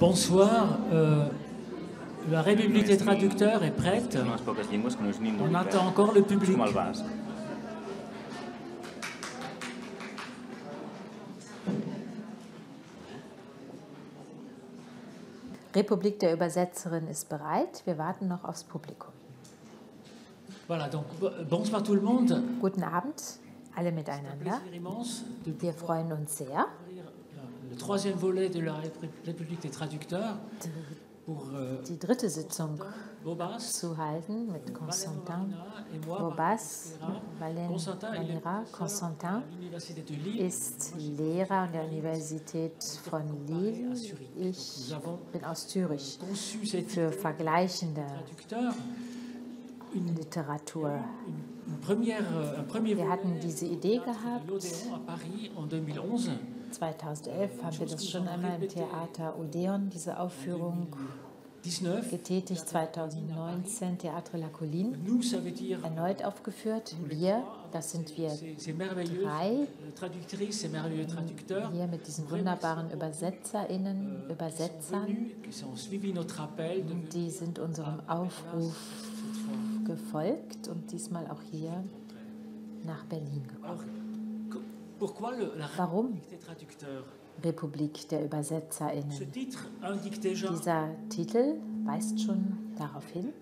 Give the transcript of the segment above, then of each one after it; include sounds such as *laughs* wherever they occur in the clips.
Bonsoir. Euh, la République des traducteurs est prête. On attend encore le public. Republik der Übersetzerin ist bereit. Wir warten noch aufs Publikum. Voilà, donc bo- bonsoir tout le monde. Guten Abend, alle miteinander. Wir freuen uns sehr, le troisième volet de la Ré- République des traducteurs pour euh, die dritte Sitzung Bobas, zu halten mit Constantin. Bobas. Valen professeur Constantin ist Lehrer an der Universität von Lille. Ich bin aus Zürich für vergleichende Literatur. euh, Wir hatten diese Idee de gehabt. l'Odéon à Paris en 2011. 2011 haben wir das schon einmal im Theater Odeon, diese Aufführung 19. getätigt. 2019 Theatre La Colline erneut aufgeführt. Wir, das sind wir drei, hier mit diesen wunderbaren UbersetzerInnen, Übersetzern. Die sind unserem Aufruf gefolgt und diesmal auch hier nach Berlin gekommen. Alors, co- pourquoi le- la Warum? Republik der déjà, Dieser Titel weist schon darauf hin,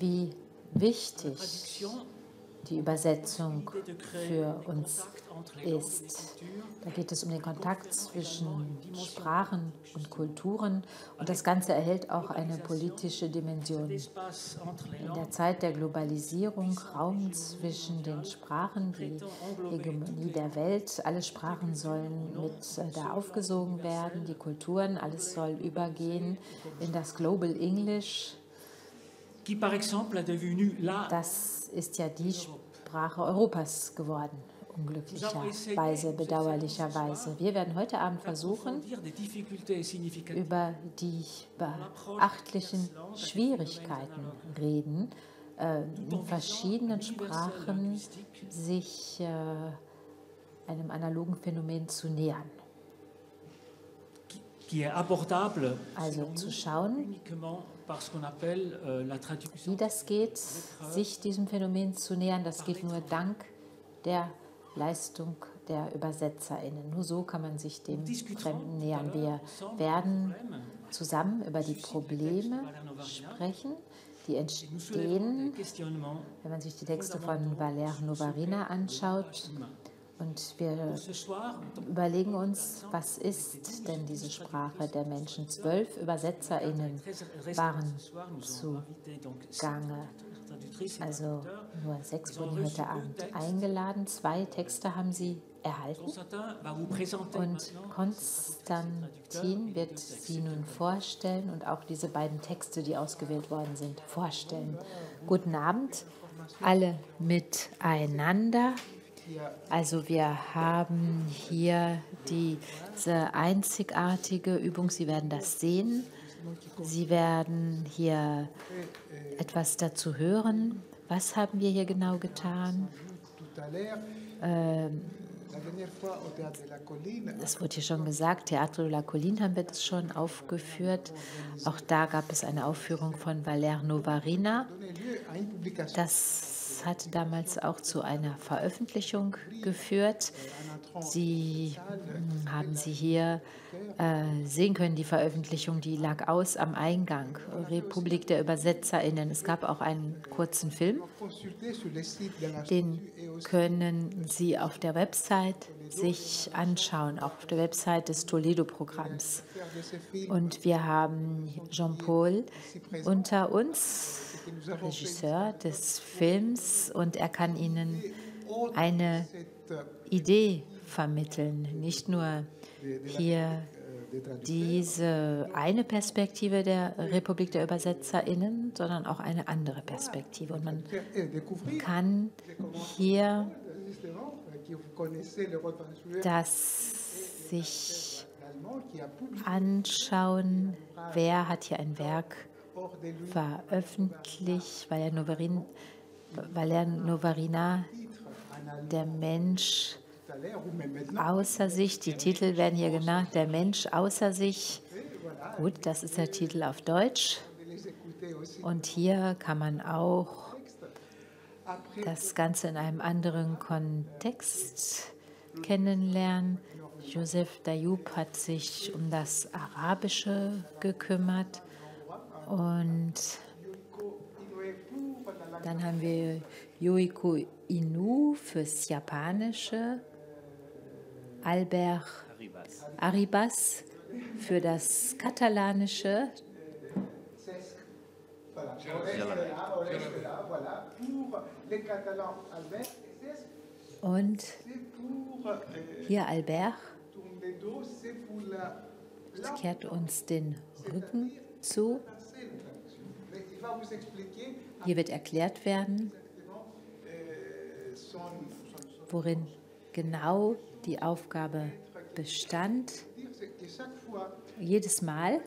wie wichtig die Übersetzung für uns ist. Da geht es um den Kontakt zwischen Sprachen und Kulturen und das Ganze erhält auch eine politische Dimension. In der Zeit der Globalisierung, Raum zwischen den Sprachen, die Hegemonie der Welt, alle Sprachen sollen mit äh, da aufgesogen werden, die Kulturen, alles soll übergehen in das Global English. qui, par exemple, est devenu la Das ist ja die Sprache Europas geworden, unglücklicherweise, bedauerlicherweise. Wir werden heute Abend versuchen, über die beachtlichen Schwierigkeiten reden, äh, in verschiedenen Sprachen sich äh, einem analogen Phänomen zu nähern. Also zu schauen, euh, wie das geht, sich diesem Phänomen zu nähern, das geht nur dank der Leistung der ÜbersetzerInnen. Nur so kann man sich dem Fremden nähern. Wir werden zusammen über die Probleme sprechen, die entstehen, wenn man sich die Texte von Valère Novarina anschaut. Und wir überlegen uns, was ist denn diese Sprache der Menschen? Zwölf ÜbersetzerInnen waren Ce soir, nous zu avons invité donc six Gange. traductrices et Also nur sechs wurden heute Abend eingeladen. Zwei Texte haben sie erhalten. Und Konstantin wird sie nun vorstellen und auch diese beiden Texte, die ausgewählt worden sind, vorstellen. Guten Abend, alle miteinander. Also wir haben hier diese einzigartige Übung, Sie werden das sehen. Sie werden hier etwas dazu hören. Was haben wir hier genau getan? Ähm, Es wurde hier schon gesagt, Theatre de la Colline haben wir das schon aufgeführt. Auch da gab es eine Aufführung von Valère Novarina. donné Das hatte damals auch zu einer Veröffentlichung geführt. Sie hm, haben sie hier äh, sehen können, die Veröffentlichung, die lag aus am Eingang, Republik der ÜbersetzerInnen. Es gab auch einen kurzen Film, den können Sie auf der Website sich anschauen, auch auf der Website des Toledo-Programms. Und wir haben Jean-Paul unter uns, Regisseur des Films, und er kann Ihnen eine Idee vermitteln, nicht nur hier diese eine Perspektive der Republik der ÜbersetzerInnen, sondern auch eine andere Perspektive. Und man kann hier das sich anschauen, wer hat hier ein Werk veröffentlicht, weil er Novarin, Valère Novarina, der Mensch außer sich. Die Titel werden hier genannt, der Mensch außer sich. Gut, das ist der Titel auf Deutsch. Und hier kann man auch das Ganze in einem anderen Kontext kennenlernen. Joseph Dayoub hat sich um das Arabische gekümmert und dann haben wir Yoiko Inu fürs Japanische, Albert Arribas für das Katalanische, und hier Albert kehrt uns den Rücken zu. Hier wird erklärt werden, worin genau die Aufgabe bestand. Jedes Mal.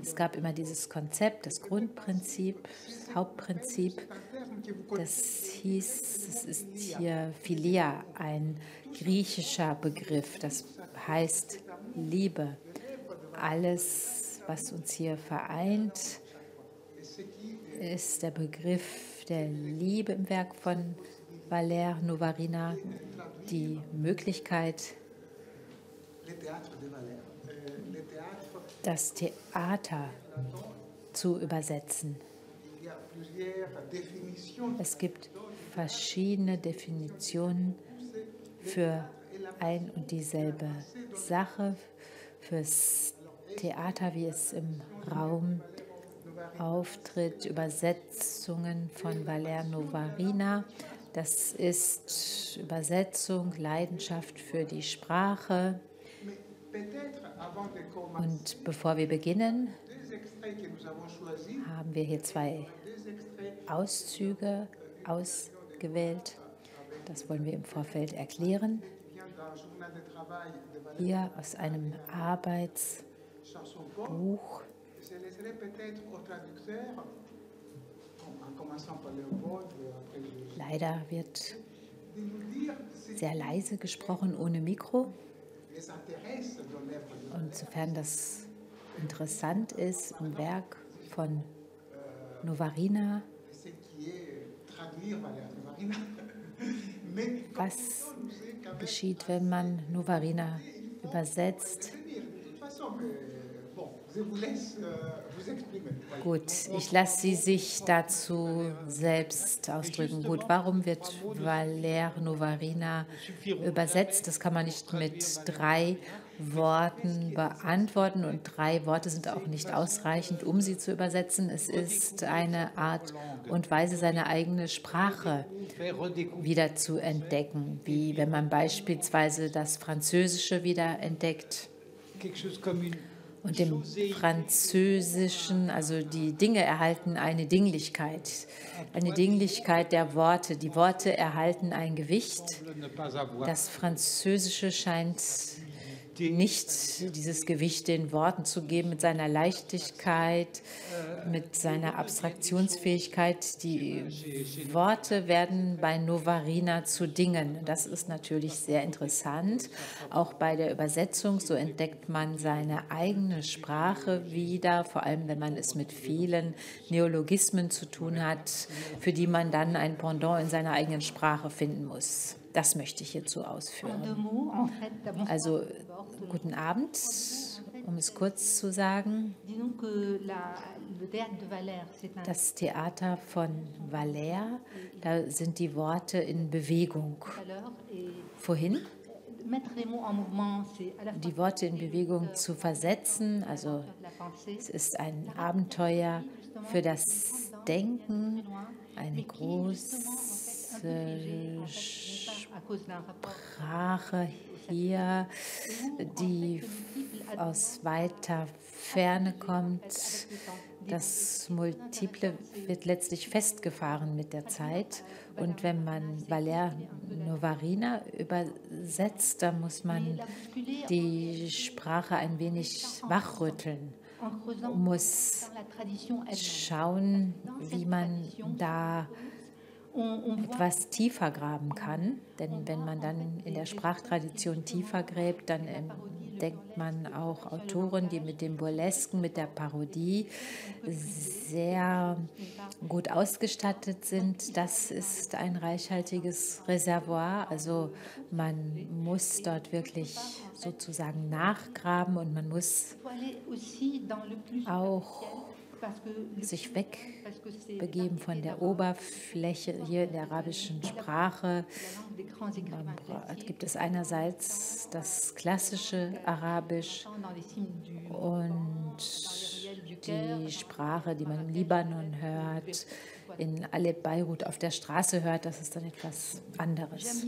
Es gab immer dieses Konzept, das Grundprinzip, das Hauptprinzip. Das hieß, es ist hier Philia, ein griechischer Begriff. Das heißt Liebe. Alles, was uns hier vereint, ist der Begriff der Liebe im Werk von Valère Novarina, die Möglichkeit, das Theater zu übersetzen. Es gibt verschiedene Definitionen für ein und dieselbe Sache, fürs Theater, wie es im Raum auftritt, Übersetzungen von Valère Novarina. Das ist Übersetzung, Leidenschaft für die Sprache. Und bevor wir beginnen, haben wir hier zwei Auszüge ausgewählt. Das wollen wir im Vorfeld erklären. Hier aus einem Arbeitsbuch. Leider wird sehr leise gesprochen ohne Mikro. Und sofern das interessant ist im Werk von Novarina, *laughs* was geschieht, wenn man Novarina übersetzt? Gut, ich lasse Sie sich dazu selbst ausdrücken. Gut, warum wird Valère Novarina übersetzt? Das kann man nicht mit drei Worten beantworten und drei Worte sind auch nicht ausreichend, um sie zu übersetzen. Es ist eine Art und Weise, seine eigene Sprache wieder zu entdecken, wie wenn man beispielsweise das Französische wieder entdeckt. Und im Französischen, also die Dinge erhalten eine Dinglichkeit, eine Dinglichkeit der Worte. Die Worte erhalten ein Gewicht. Das Französische scheint nicht dieses Gewicht den Worten zu geben mit seiner Leichtigkeit, mit seiner Abstraktionsfähigkeit. Die Worte werden bei Novarina zu Dingen. Das ist natürlich sehr interessant. Auch bei der Übersetzung, so entdeckt man seine eigene Sprache wieder, vor allem wenn man es mit vielen Neologismen zu tun hat, für die man dann ein Pendant in seiner eigenen Sprache finden muss. Das möchte ich hierzu ausführen. Also guten Abend, um es kurz zu sagen. Das Theater von Valère, da sind die Worte in Bewegung. Vorhin? Die Worte in Bewegung zu versetzen, also es ist ein Abenteuer für das Denken, eine große Sprache hier, die aus weiter Ferne kommt. Das Multiple wird letztlich festgefahren mit der Zeit. Und wenn man Valère Novarina übersetzt, dann muss man die Sprache ein wenig wachrütteln, muss schauen, wie man da etwas tiefer graben kann. Denn wenn man dann in der Sprachtradition tiefer gräbt, dann entdeckt man auch Autoren, die mit dem Burlesken, mit der Parodie sehr gut ausgestattet sind. Das ist ein reichhaltiges Reservoir. Also man muss dort wirklich sozusagen nachgraben und man muss auch sich wegbegeben von der Oberfläche hier in der arabischen Sprache. Gibt es einerseits das klassische Arabisch und die Sprache, die man im Libanon hört, in Aleppo, Beirut auf der Straße hört, das ist dann etwas anderes.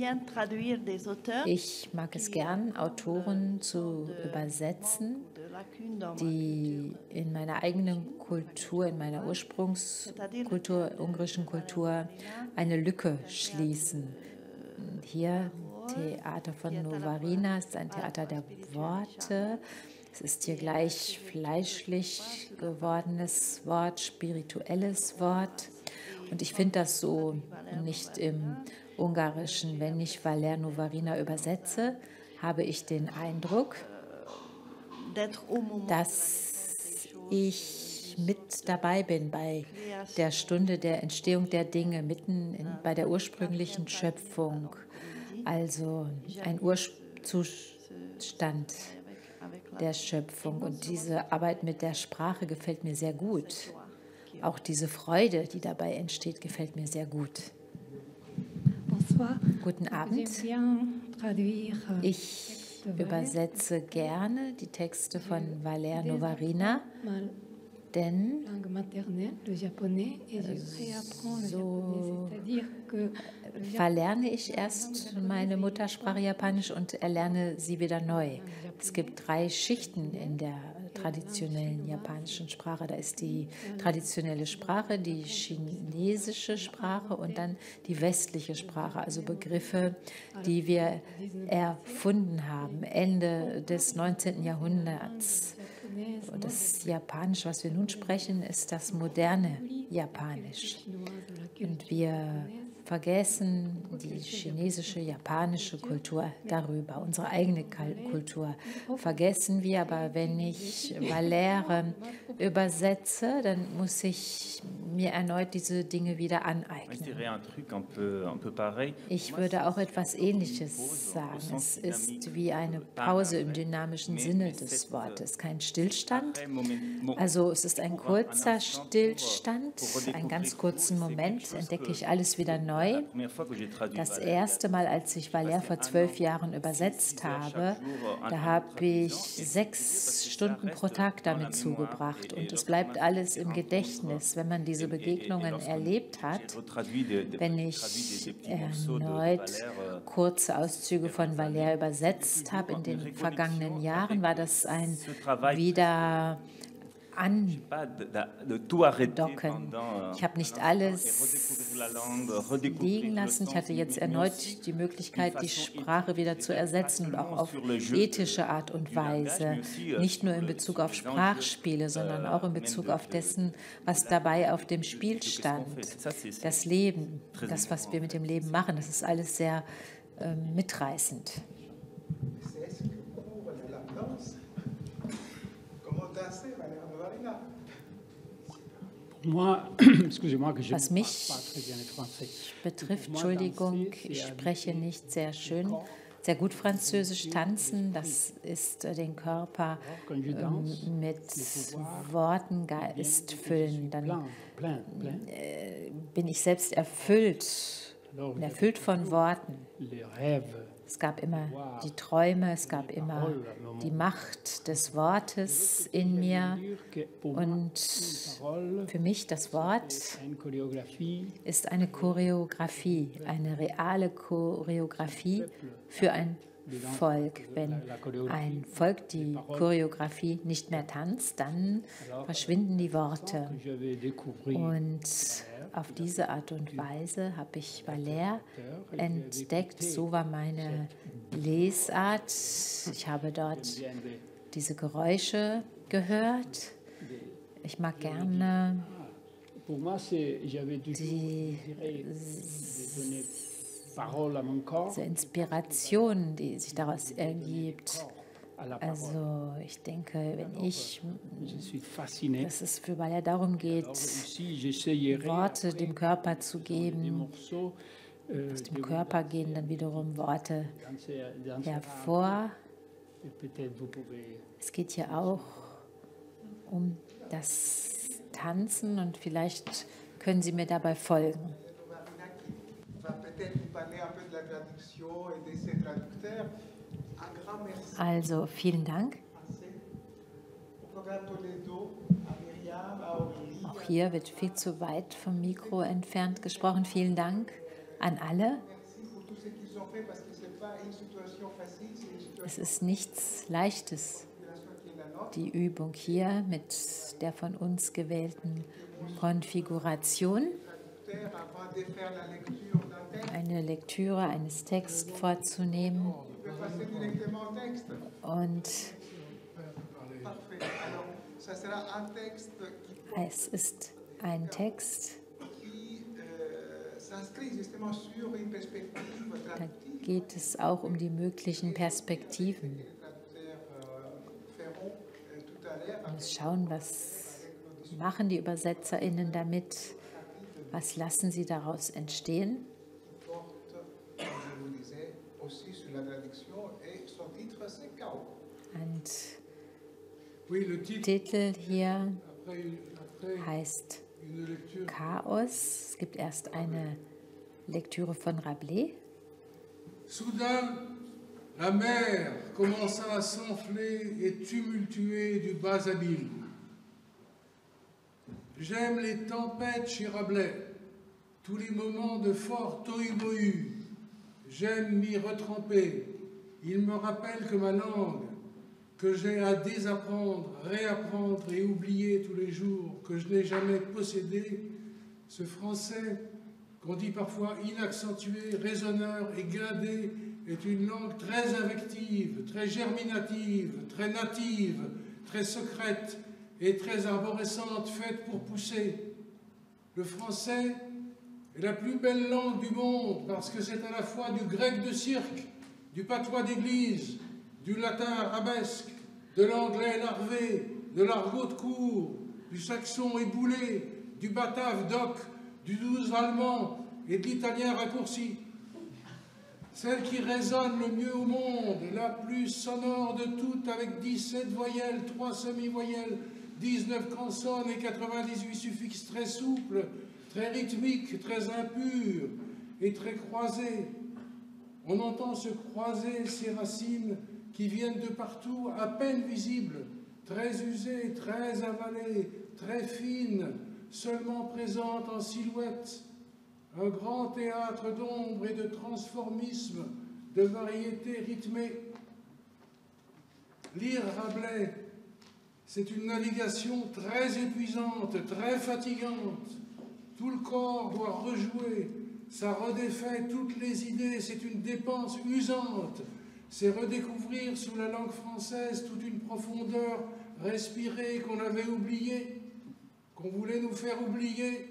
Ich mag es gern, Autoren zu übersetzen, die in meiner eigenen Kultur, in meiner Ursprungskultur, ungarischen Kultur, eine Lücke schließen. Hier Theater von Novarina ist ein Theater der Worte. Es ist hier gleich fleischlich gewordenes Wort, spirituelles Wort. Und ich finde das so nicht im Ungarischen. Wenn ich Valer Novarina übersetze, habe ich den Eindruck, dass ich mit dabei bin bei der Stunde der Entstehung der Dinge, mitten in, bei der ursprünglichen Schöpfung. Also ein Urzustand der Schöpfung. Und diese Arbeit mit der Sprache gefällt mir sehr gut. Auch diese Freude, die dabei entsteht, gefällt mir sehr gut. Guten Abend. Ich übersetze gerne die Texte von Valer Novarina, denn so verlerne ich erst meine Muttersprache Japanisch und erlerne sie wieder neu. Es gibt drei Schichten in der traditionellen japanischen Sprache. Da ist die traditionelle Sprache, die chinesische Sprache und dann die westliche Sprache, also Begriffe, die wir erfunden haben, Ende des 19. Jahrhunderts. Und das Japanisch, was wir nun sprechen, ist das moderne Japanisch. Und wir vergessen die chinesische, japanische Kultur darüber, unsere eigene Kultur vergessen wir. Aber wenn ich Valere übersetze, dann muss ich mir erneut diese Dinge wieder aneignen. Ich würde auch etwas Ähnliches sagen. Es ist wie eine Pause im dynamischen Sinne des Wortes, kein Stillstand. Also es ist ein kurzer Stillstand, einen ganz kurzen Moment, entdecke ich alles wieder neu neu. Das erste Mal, als ich Valère vor zwölf Jahren übersetzt habe, da habe ich sechs Stunden pro Tag damit zugebracht. Und es bleibt alles im Gedächtnis, wenn man diese Begegnungen erlebt hat. Wenn ich erneut kurze Auszüge von Valère übersetzt habe in den vergangenen Jahren, war das ein wieder andocken. Ich habe nicht alles liegen lassen. Ich hatte jetzt erneut die Möglichkeit, die Sprache wieder zu ersetzen und auch auf ethische Art und Weise. Nicht nur in Bezug auf Sprachspiele, sondern auch in Bezug auf dessen, was dabei auf dem Spiel stand. Das Leben, das, was wir mit dem Leben machen, das ist alles sehr äh, mitreißend. *clears throat* Was mich betrifft, Entschuldigung, ich spreche nicht sehr schön, sehr gut Französisch tanzen. Das ist den Körper ähm, mit Worten, Geist füllen. Dann äh, bin ich selbst erfüllt, erfüllt von Worten. Es gab immer die Träume, es gab immer die Macht des Wortes in mir. Und für mich das Wort ist eine Choreografie, eine reale Choreografie für ein Volk. Wenn ein Volk die Choreografie nicht mehr tanzt, dann verschwinden die Worte. Und auf diese Art und Weise habe ich Valère entdeckt. So war meine Lesart. Ich habe dort diese Geräusche gehört. Ich mag gerne Die- diese Inspiration, die sich daraus ergibt. Also ich denke, wenn ich, suis fasciné. dass es für Balla darum geht, Worte dem Körper zu geben, morceaux euh, aus dem de Körper gehen dann wiederum Worte hervor. Vous Es geht hier auch um das Tanzen und vielleicht können Sie mir dabei folgen. Va peut-être nous parler un peu de la traduction et de ses traducteurs. Also vielen Dank. Auch hier wird viel zu weit vom Mikro entfernt gesprochen. Vielen Dank an alle. Es ist nichts Leichtes, die Übung hier mit der von uns gewählten Konfiguration. Eine Lektüre eines Texts vorzunehmen und es ist ein Text, da geht es auch um die möglichen Perspektiven. Müssen schauen, was machen die ÜbersetzerInnen damit, was lassen sie daraus entstehen. Aussi sur la traduction et son titre c'est Chaos. Und Oui, le titre, Titel hier après, une- après heißt une lecture, Chaos. Es gibt erst eine Lektüre von Rabelais. soudain, la mer commença à s'enfler et tumultuer du bas abîme. J'aime les tempêtes chez Rabelais, tous les moments de fort tohu-bohu. J'aime m'y retremper. Il me rappelle que ma langue, que j'ai à désapprendre, réapprendre et oublier tous les jours, que je n'ai jamais possédé, ce français qu'on dit parfois inaccentué, raisonneur et guindé, est une langue très invective, très germinative, très native, très secrète et très arborescente, faite pour pousser. Le français la plus belle langue du monde parce que c'est à la fois du grec de cirque, du patois d'église, du latin arabesque, de l'anglais larvé, de l'argot de cour, du saxon éboulé, du batave doc, du douze allemand et de l'italien raccourci. Celle qui résonne le mieux au monde, la plus sonore de toutes, avec 17 voyelles, 3 semi-voyelles, 19 consonnes et 98 suffixes très souples, très rythmiques, très impurs et très croisés. On entend se croiser ces racines qui viennent de partout, à peine visibles, très usées, très avalées, très fines, seulement présentes en silhouette. Un grand théâtre d'ombre et de transformisme, de variété rythmée. Lire Rabelais, c'est une navigation très épuisante, très fatigante. Tout le corps doit rejouer, ça redéfait toutes les idées, c'est une dépense usante. C'est redécouvrir sous la langue française toute une profondeur respirée qu'on avait oubliée, qu'on voulait nous faire oublier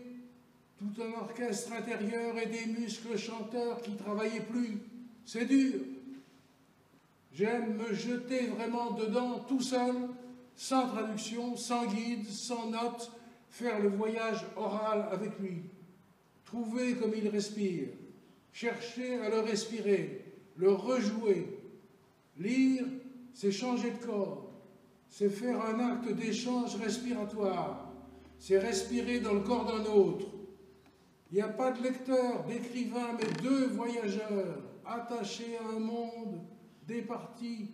tout un orchestre intérieur et des muscles chanteurs qui travaillaient plus. C'est dur. J'aime me jeter vraiment dedans tout seul, sans traduction, sans guide, sans note, faire le voyage oral avec lui. Trouver comme il respire, chercher à le respirer, le rejouer. Lire, c'est changer de corps, c'est faire un acte d'échange respiratoire, c'est respirer dans le corps d'un autre. Il n'y a pas de lecteur, d'écrivain, mais deux voyageurs attachés à un monde départis,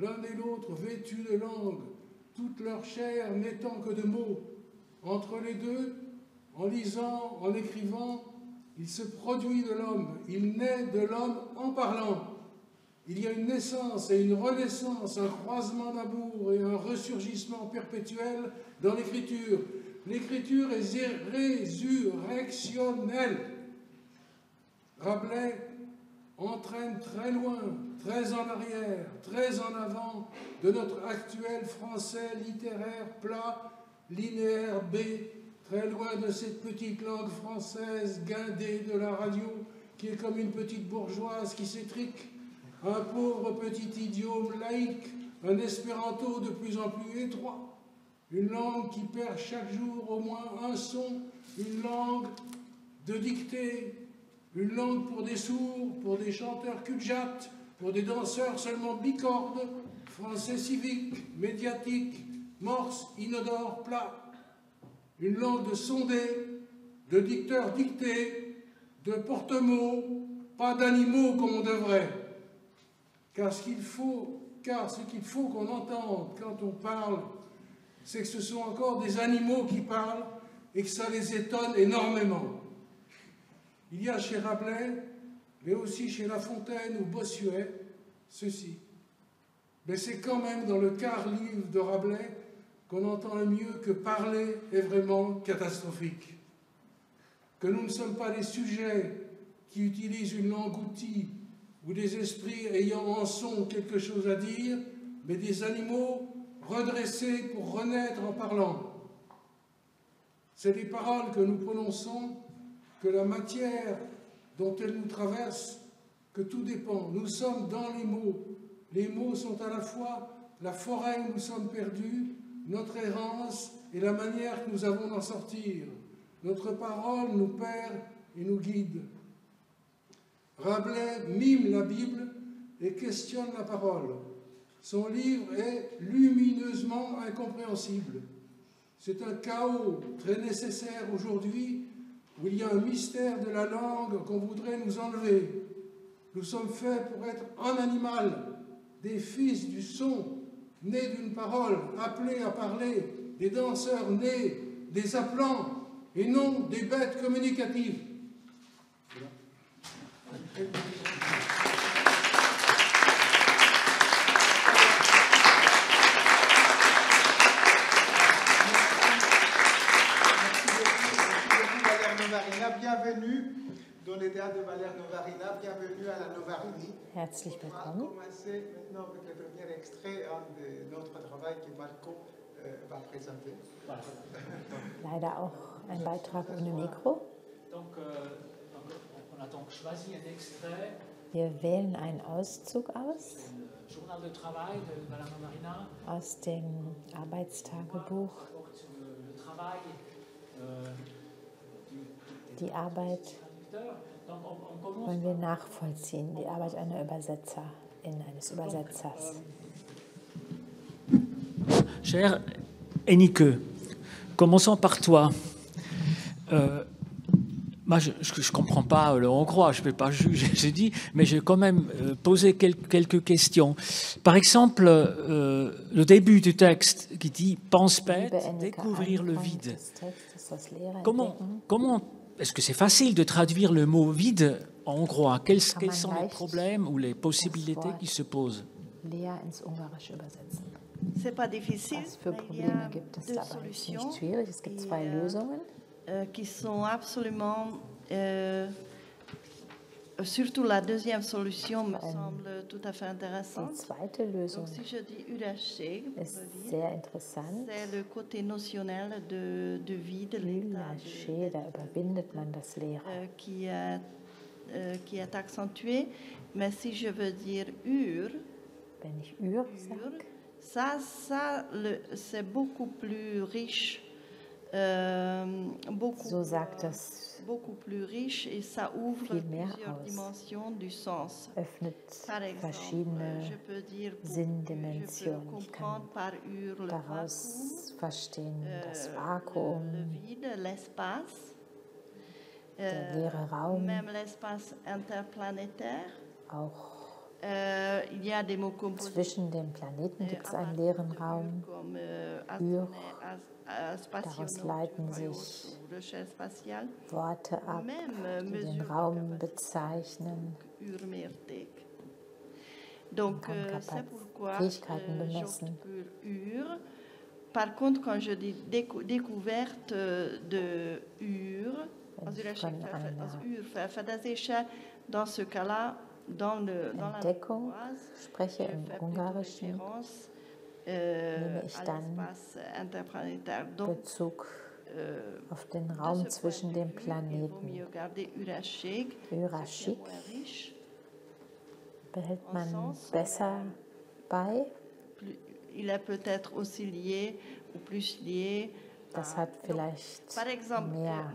l'un et l'autre vêtus de langue, toute leur chair n'étant que de mots. Entre les deux, en lisant, en écrivant, il se produit de l'homme, il naît de l'homme en parlant. Il y a une naissance et une renaissance, un croisement d'amour et un ressurgissement perpétuel dans l'écriture. L'écriture est résurrectionnelle. Rabelais entraîne très loin, très en arrière, très en avant de notre actuel français littéraire plat, linéaire B, très loin de cette petite langue française guindée de la radio qui est comme une petite bourgeoise qui s'étrique, un pauvre petit idiome laïque, un espéranto de plus en plus étroit, une langue qui perd chaque jour au moins un son, une langue de dictée, une langue pour des sourds, pour des chanteurs cul pour des danseurs seulement bicordes, français civique, médiatique, morse, inodore, plat. Une langue de sondés, de dicteurs dictés, de porte-mots, pas d'animaux comme on devrait. Car ce qu'il faut, car ce qu'il faut qu'on entende quand on parle, c'est que ce sont encore des animaux qui parlent et que ça les étonne énormément. Il y a chez Rabelais, mais aussi chez La Fontaine ou Bossuet, ceci. Mais c'est quand même dans le quart livre de Rabelais qu'on entend le mieux que parler est vraiment catastrophique. Que nous ne sommes pas des sujets qui utilisent une langue outil ou des esprits ayant en son quelque chose à dire, mais des animaux redressés pour renaître en parlant. C'est des paroles que nous prononçons que la matière dont elle nous traverse, que tout dépend. Nous sommes dans les mots. Les mots sont à la fois la forêt où nous sommes perdus, notre errance et la manière que nous avons d'en sortir. Notre parole nous perd et nous guide. Rabelais mime la Bible et questionne la parole. Son livre est lumineusement incompréhensible. C'est un chaos très nécessaire aujourd'hui où il y a un mystère de la langue qu'on voudrait nous enlever. Nous sommes faits pour être un animal, des fils du son, nés d'une parole, appelés à parler, des danseurs nés, des appelants, et non des bêtes communicatives. Novarina, bienvenue. Herzlich willkommen. Euh. Leider auch ein Beitrag ohne Mikro. Euh. Wir wählen einen Auszug aus aus dem Arbeitstagebuch. Euh, die Arbeit wollen wir nachvollziehen, die Arbeit einer Übersetzerin, eines Übersetzers? Cher Enike, commençons par toi. Euh, moi, je ne comprends pas le hongrois, je ne vais pas juger, *laughs* j'ai dit, mais j'ai quand même euh, posé quelques, quelques, questions. Par exemple, euh, le début du texte qui dit « Pense bête, découvrir le vide ». Comment, comment est-ce que c'est facile de traduire le mot vide en hongrois? Quels, quels, sont les problèmes ou les possibilités qui se posent? C'est pas difficile. Il y a deux solutions euh, qui sont absolument euh, Surtout la deuxième solution me semble tout à fait intéressante. Donc, si je dis URC, c'est le côté notionnel de, de vide, l'état euh, qui, est, euh, qui est accentué. Mais si je veux dire ur, ur, ça, ça c'est beaucoup plus riche, euh, beaucoup so sagt das beaucoup plus riche et ça ouvre plusieurs dimensions du sens. Öffnet par exemple, verschiedene je peux dire, Sinndimensionen. Ich kann par ur daraus verstehen euh, das Vakuum, le vide, l'espace, der leere Raum, même l'espace interplanétaire. Auch Zwischen den Planeten gibt es einen leeren Raum. Ur, Daraus leiten sich Worte ab, die den Raum bezeichnen. Donc, euh, c'est pourquoi Fähigkeiten bemessen. Ur. Par contre, quand je dis découverte de Ur, dans ce cas-là, dans, le, dans Entdeckung spreche im Ungarischen, Euh, nehme ich dann Bezug auf den Raum zwischen den Planeten. Yrashik behält man besser bei. Il est peut-être aussi lié ou plus lié das hat vielleicht mehr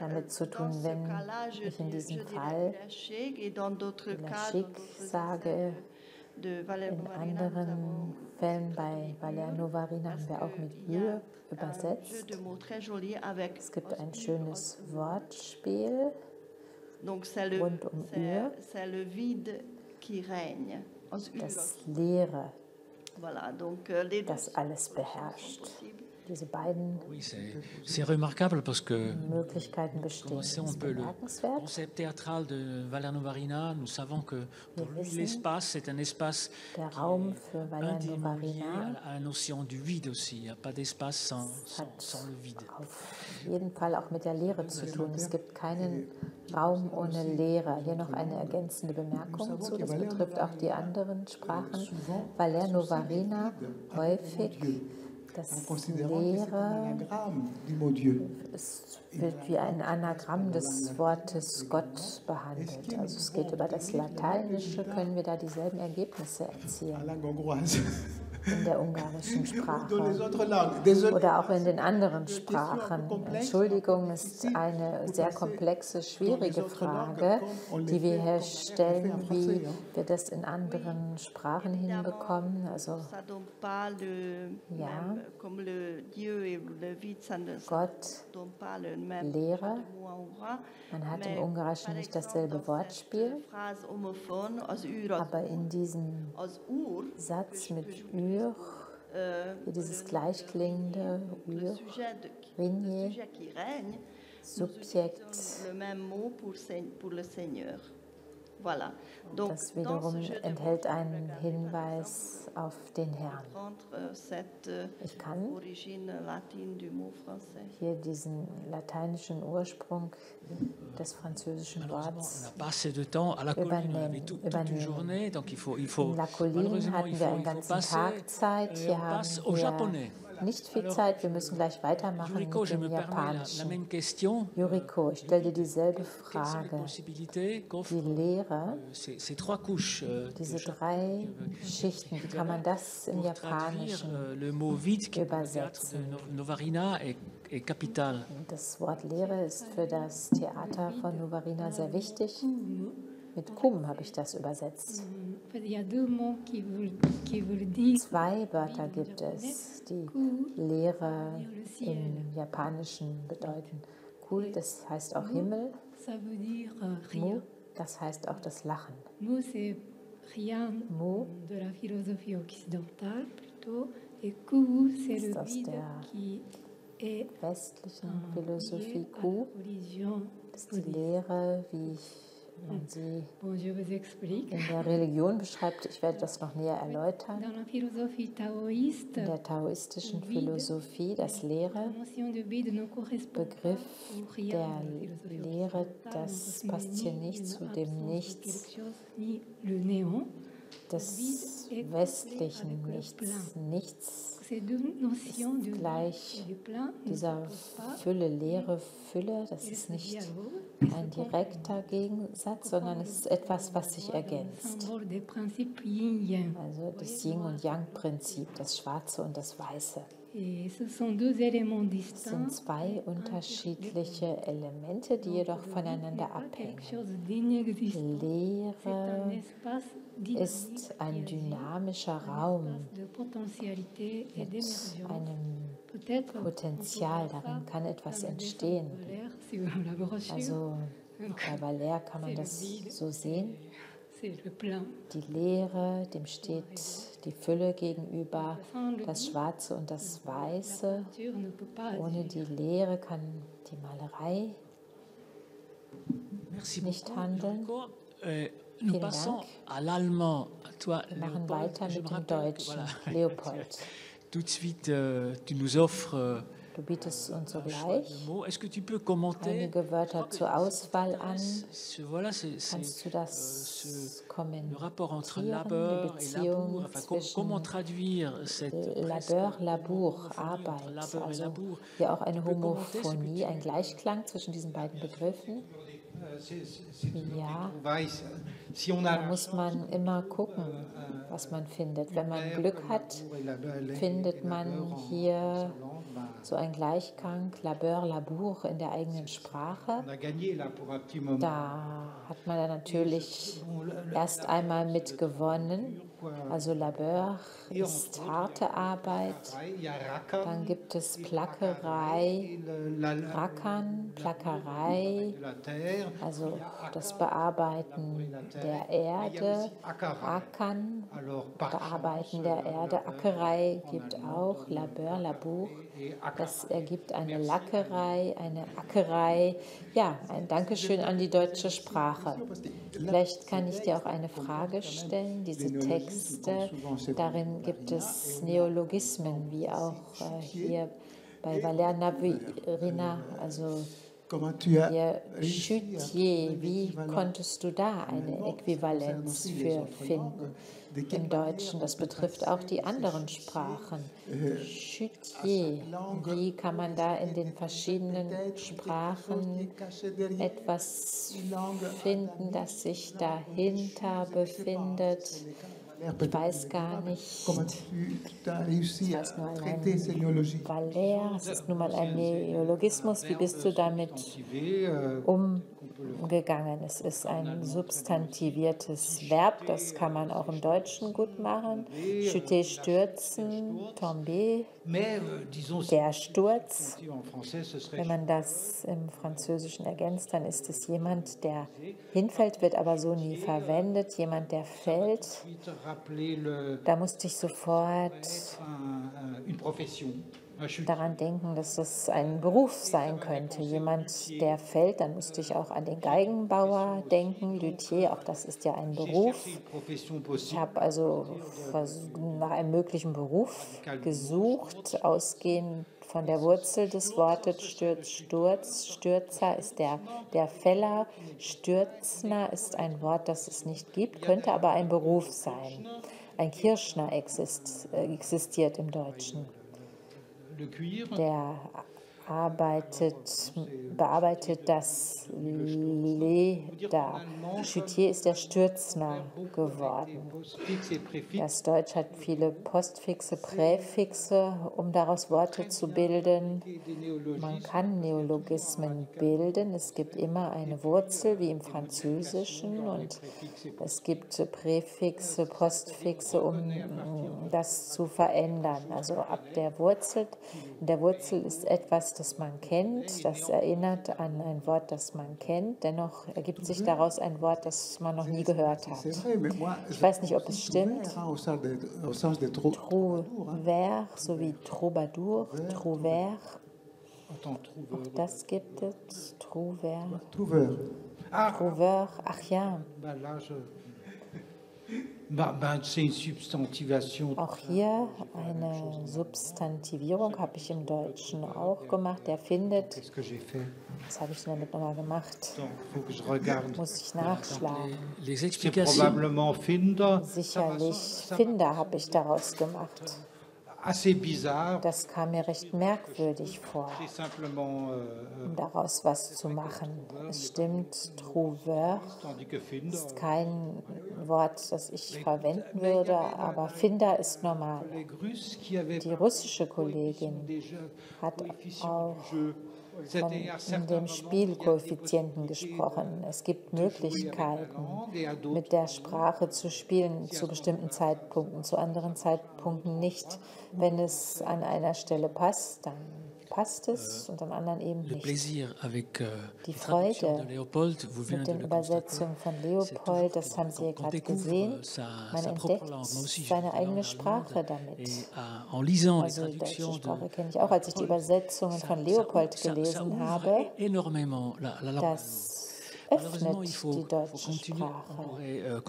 damit zu tun, wenn ich in diesem Fall Lachik sage. In anderen Fällen bei Valer Novarina haben wir auch mit Ür übersetzt. Es gibt ein schönes Wortspiel rund um Ür. Das Leere, das alles beherrscht. Diese beiden oui, c'est remarquable parce que Möglichkeiten bestehen. on peut le concept théâtral de Valeriano Varina, nous savons que pour lui l'espace c'est un espace der Raum für Valeriano Varina à la notion du vide aussi. Il n'y a pas d'espace sans, sans, sans, le vide. Auf jeden Fall auch mit der Leere zu tun. Es gibt keinen Raum ohne Leere. Hier noch eine ergänzende Bemerkung zu. Das betrifft auch die anderen Sprachen. Valeriano Varina häufig das Lehre es wird wie ein Anagramm des Wortes Gott behandelt. Also es geht über das Lateinische, können wir da dieselben Ergebnisse erzielen *laughs* in der ungarischen Sprache oder auch in den anderen Sprachen. Entschuldigung ist eine sehr komplexe, schwierige Frage, die wir hier stellen, wie wir das in anderen Sprachen hinbekommen. Also ja, Gott, Lehre. Man hat im Ungarischen nicht dasselbe Wortspiel, aber in diesem Satz mit Ü Ur, hier dieses gleichklingende Ur, Rinje, Subjekt. Das wiederum enthält einen Hinweis auf den Herrn. Ich kann hier diesen lateinischen Ursprung des französischen Wortes übernehmen. übernehmen. In La Colline hatten wir einen ganzen Tag Zeit. Hier haben wir nicht viel Zeit, wir müssen gleich weitermachen Yuriko, mit dem Japanischen. Yuriko, ich stelle dir dieselbe Frage. Die Lehre, euh, euh, diese drei Schichten, wie kann man das im Japanischen euh, übersetzen? Das Wort Lehre ist für das Theater von Novarina sehr wichtig. Mit Kum habe ich das übersetzt. Zwei Wörter gibt es, die Lehre im Japanischen bedeuten. Kul, das heißt auch Himmel. Mu, das heißt auch das Lachen. Mu ist aus der westlichen Philosophie Ku, das ist die Lehre, wie ich man sie in der Religion beschreibt. Ich werde das noch näher erläutern. In der taoistischen Philosophie, das Leere, Begriff der Lehre, das passt hier nicht zu dem Nichts des westlichen Nichts. Nichts ist gleich dieser Fülle, leere Fülle. Das ist nicht ein direkter Gegensatz, sondern es ist etwas, was sich ergänzt. Also das Yin- und Yang-Prinzip, das Schwarze und das Weiße. Es sind zwei unterschiedliche Elemente, die jedoch voneinander abhängen. Lehre ist ein dynamischer Raum mit einem Potenzial. Darin kann etwas entstehen. Also bei Valère kann man das so sehen. Die Leere, dem steht die Fülle gegenüber, das Schwarze und das Weiße. Ohne die Leere kann die Malerei nicht handeln. Euh, Vielen Dank. Wir machen weiter mit dem Deutschen. Leopold. *laughs* Tout de suite, euh, tu nous offres Du bietest uns sogleich einige Wörter zur Auswahl an. Kannst du das euh, kommentieren, die Beziehung zwischen Labeur, Labour, Arbeit, also hier auch eine Homophonie, ein Gleichklang zwischen diesen beiden Begriffen? Ja, da muss man immer gucken, was man findet. Wenn man Glück hat, findet man hier so ein Gleichklang, Labeur, Labour in der eigenen Sprache. Da hat man dann natürlich erst einmal mitgewonnen. Also Labeur ist harte Arbeit. Dann gibt es Plackerei, Rackern, Plackerei, also das Bearbeiten der Erde, Ackern, Bearbeiten der Erde, Ackerei gibt auch, Labeur, Labour. Das ergibt eine Lackerei, eine Ackerei. Ja, ein Dankeschön an die deutsche Sprache. Vielleicht kann ich dir auch eine Frage stellen. Diese Texte, darin gibt es Neologismen, wie auch äh, hier bei Valère Navirina, also hier Chutier, wie konntest du da eine Äquivalenz für finden? Im Deutschen. Das betrifft auch die anderen Sprachen. Chutier, wie kann man da in den verschiedenen Sprachen etwas finden, das sich dahinter befindet? Ich weiß gar nicht. Ich weiß nur Valère, es ist nun mal ein Neologismus. Wie bist du damit um? Gegangen. Es ist ein substantiviertes Verb, das kann man auch im Deutschen gut machen. Chuter, stürzen, tomber, der Sturz. Wenn man das im Französischen ergänzt, dann ist es jemand, der hinfällt, wird aber so nie verwendet. Jemand, der fällt. Da musste ich sofort daran denken, dass das ein Beruf sein könnte. Jemand, der fällt, dann musste ich auch an den Geigenbauer denken, Luthier, auch das ist ja ein Beruf. Ich habe also nach einem möglichen Beruf gesucht, ausgehend von der Wurzel des Wortes Stürz, Sturz. Stürzer ist der, der Feller. Stürzner ist ein Wort, das es nicht gibt, könnte aber ein Beruf sein. Ein Kirschner exist, äh, existiert im Deutschen der arbeitet, bearbeitet das Leder. Chutier ist der Stürzner geworden. Das Deutsch hat viele Postfixe, Präfixe, um daraus Worte zu bilden. Man kann Neologismen bilden. Es gibt immer eine Wurzel, wie im Französischen, und es gibt Präfixe, Postfixe, um das zu verändern. Also ab der Wurzel, der Wurzel ist etwas, das man kennt, das erinnert an ein Wort, das man kennt. Dennoch ergibt sich daraus ein Wort, das man noch nie gehört hat. Ich weiß nicht, ob es stimmt. Trouvert sowie Troubadour, Trouvert. Auch das gibt es. Trouvert. Trouveur. Ach ja. Auch hier eine Substantivierung habe ich im Deutschen auch gemacht. Der findet. Was habe ich denn damit nochmal gemacht? Muss ich nachschlagen. Sicherlich Finder habe ich daraus gemacht. Das kam mir recht merkwürdig vor, euh, um daraus was zu machen. Es stimmt, Trouveur ist kein Wort, das ich verwenden würde, aber Finder ist normal. Die russische Kollegin hat auch von dem Spielkoeffizienten gesprochen. Es gibt Möglichkeiten, mit der Sprache zu spielen zu bestimmten Zeitpunkten, zu anderen Zeitpunkten nicht. Wenn es an einer Stelle passt, dann passt es und am anderen eben nicht. Euh, die Freude mit den Übersetzungen von Leopold, das haben Sie ja gerade gesehen, man entdeckt seine eigene Sprache damit. Also die deutsche Sprache kenne ich auch, als ich die Übersetzungen von Leopold gelesen habe, das öffnet die deutsche Sprache. Euh,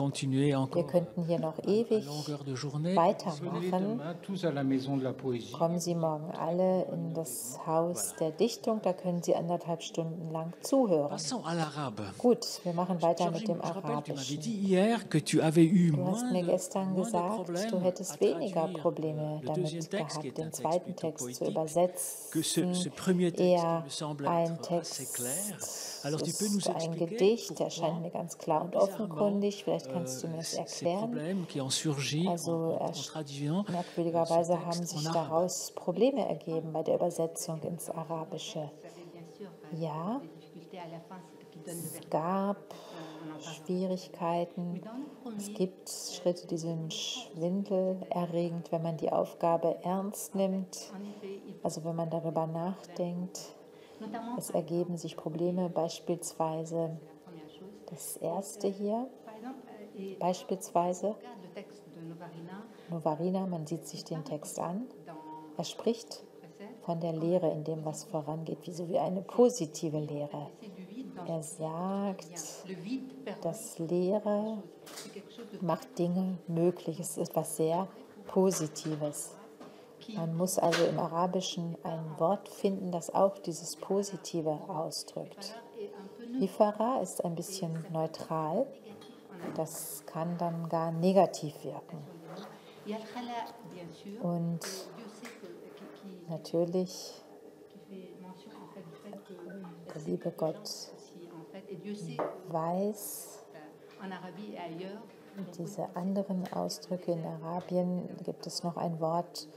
Wir könnten hier noch ewig weitermachen. Kommen Sie morgen alle in das Haus der Dichtung, da können Sie anderthalb Stunden lang zuhören. Gut, wir machen weiter mit dem Arabischen. Du hast mir gestern gesagt, du hättest weniger Probleme damit gehabt, den zweiten Text zu übersetzen, eher ein Text ist ein Gedicht, der scheint mir ganz klar und offenkundig. Vielleicht kannst du mir das erklären. Also merkwürdigerweise haben sich daraus Probleme ergeben bei der Übersetzung ins Arabische. Ja, es gab Schwierigkeiten. Es gibt Schritte, die sind schwindelerregend, wenn man die Aufgabe ernst nimmt, also wenn man darüber nachdenkt. Es ergeben sich Probleme, beispielsweise das erste hier, beispielsweise Novarina, man sieht sich den Text an. Er spricht von der Lehre in dem, was vorangeht, wie so wie eine positive Lehre. Er sagt, dass Lehre macht Dinge möglich. Es ist etwas sehr Positives. Man muss also im Arabischen ein Wort finden, das auch dieses Positive ausdrückt. Ifara ist ein bisschen neutral. Das kann dann gar negativ wirken. Und natürlich, der liebe Gott weiß, diese anderen Ausdrücke in Arabien gibt es noch ein Wort,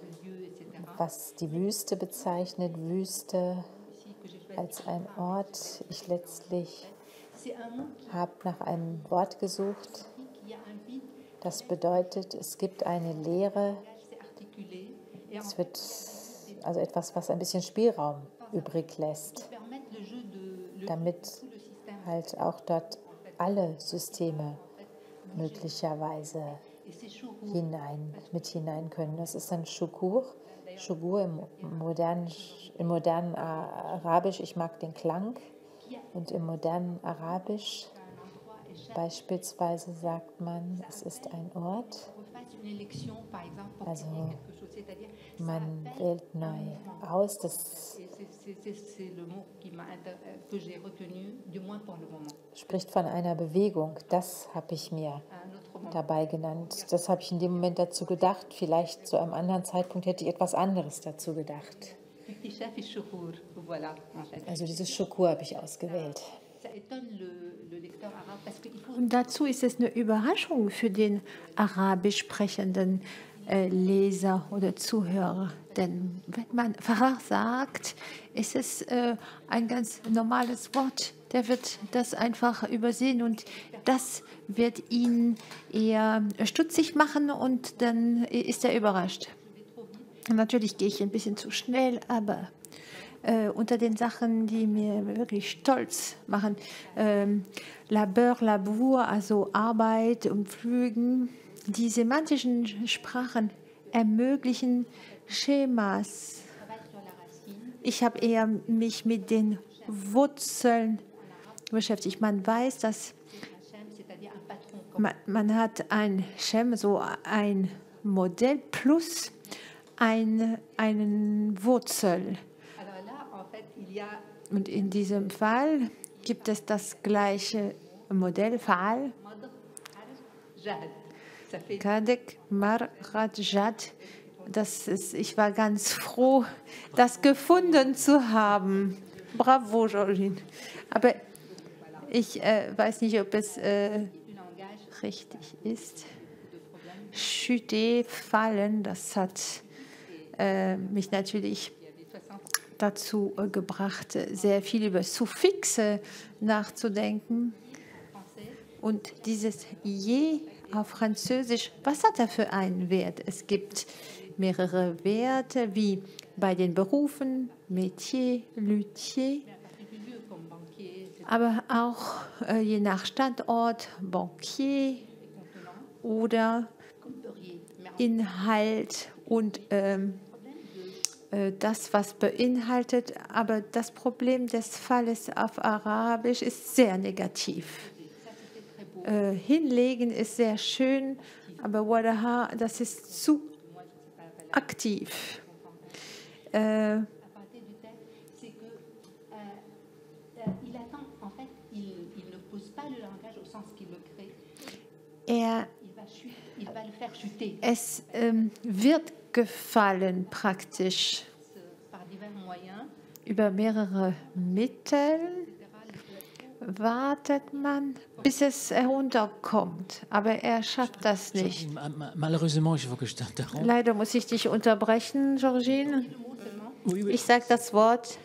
was die Wüste bezeichnet. Wüste als ein Ort. Ich letztlich habe nach einem Wort gesucht. Das bedeutet, es gibt eine Lehre. Es wird also etwas, was ein bisschen Spielraum übrig lässt, damit halt auch dort alle Systeme möglicherweise hinein, mit hinein können. Das ist ein Shukur. Shukur im modernen, im modernen Arabisch, ich mag den Klang. Und im modernen Arabisch beispielsweise sagt man, es ist ein Ort. Also man wählt neu aus. Das spricht von einer Bewegung. Das habe ich mir dabei genannt. Das habe ich in dem Moment dazu gedacht. Vielleicht zu einem anderen Zeitpunkt hätte ich etwas anderes dazu gedacht. Also dieses Schukur habe ich ausgewählt. Und dazu ist es eine Überraschung für den arabisch sprechenden Leser oder Zuhörer. Denn wenn man *laughs* Pfarrer sagt, ist es äh, ein ganz normales Wort. Der wird das einfach übersehen und das wird ihn eher stutzig machen und dann ist er überrascht. Natürlich gehe ich ein bisschen zu schnell, aber äh, unter den Sachen, die mir wirklich stolz machen, ähm, Labeur, Labour, also Arbeit und Pflügen, die semantischen Sprachen ermöglichen Schemas. Ich habe eher mich mit den Wurzeln beschäftigt. Man weiß, dass man, man hat ein Schem, so ein Modell plus ein, einen Wurzel. Und in diesem Fall gibt es das gleiche Modell, Fall. Kadek Marrajat. Das ist, ich war ganz froh, das gefunden zu haben. Bravo, Georgine. Aber ich äh, weiß nicht, ob es äh, richtig ist. Chute, fallen, das hat äh, mich natürlich dazu äh, gebracht, sehr viel über Suffixe nachzudenken. Und dieses je auf Französisch, was hat er für einen Wert? Es gibt mehrere Werte, wie bei den Berufen, Métier, Luthier, aber auch äh, je nach Standort, Banquier oder Inhalt und ähm, äh, das, was beinhaltet, aber das Problem des Falles auf Arabisch ist sehr negativ. Äh, hinlegen ist sehr schön, aber Wadaha, das ist zu aktiv. Äh, er, es ähm, wird gefallen praktisch über mehrere Mittel wartet man, bis es herunterkommt. Aber er schafft das nicht. Leider muss ich dich unterbrechen, Georgine. Ich sage das Wort.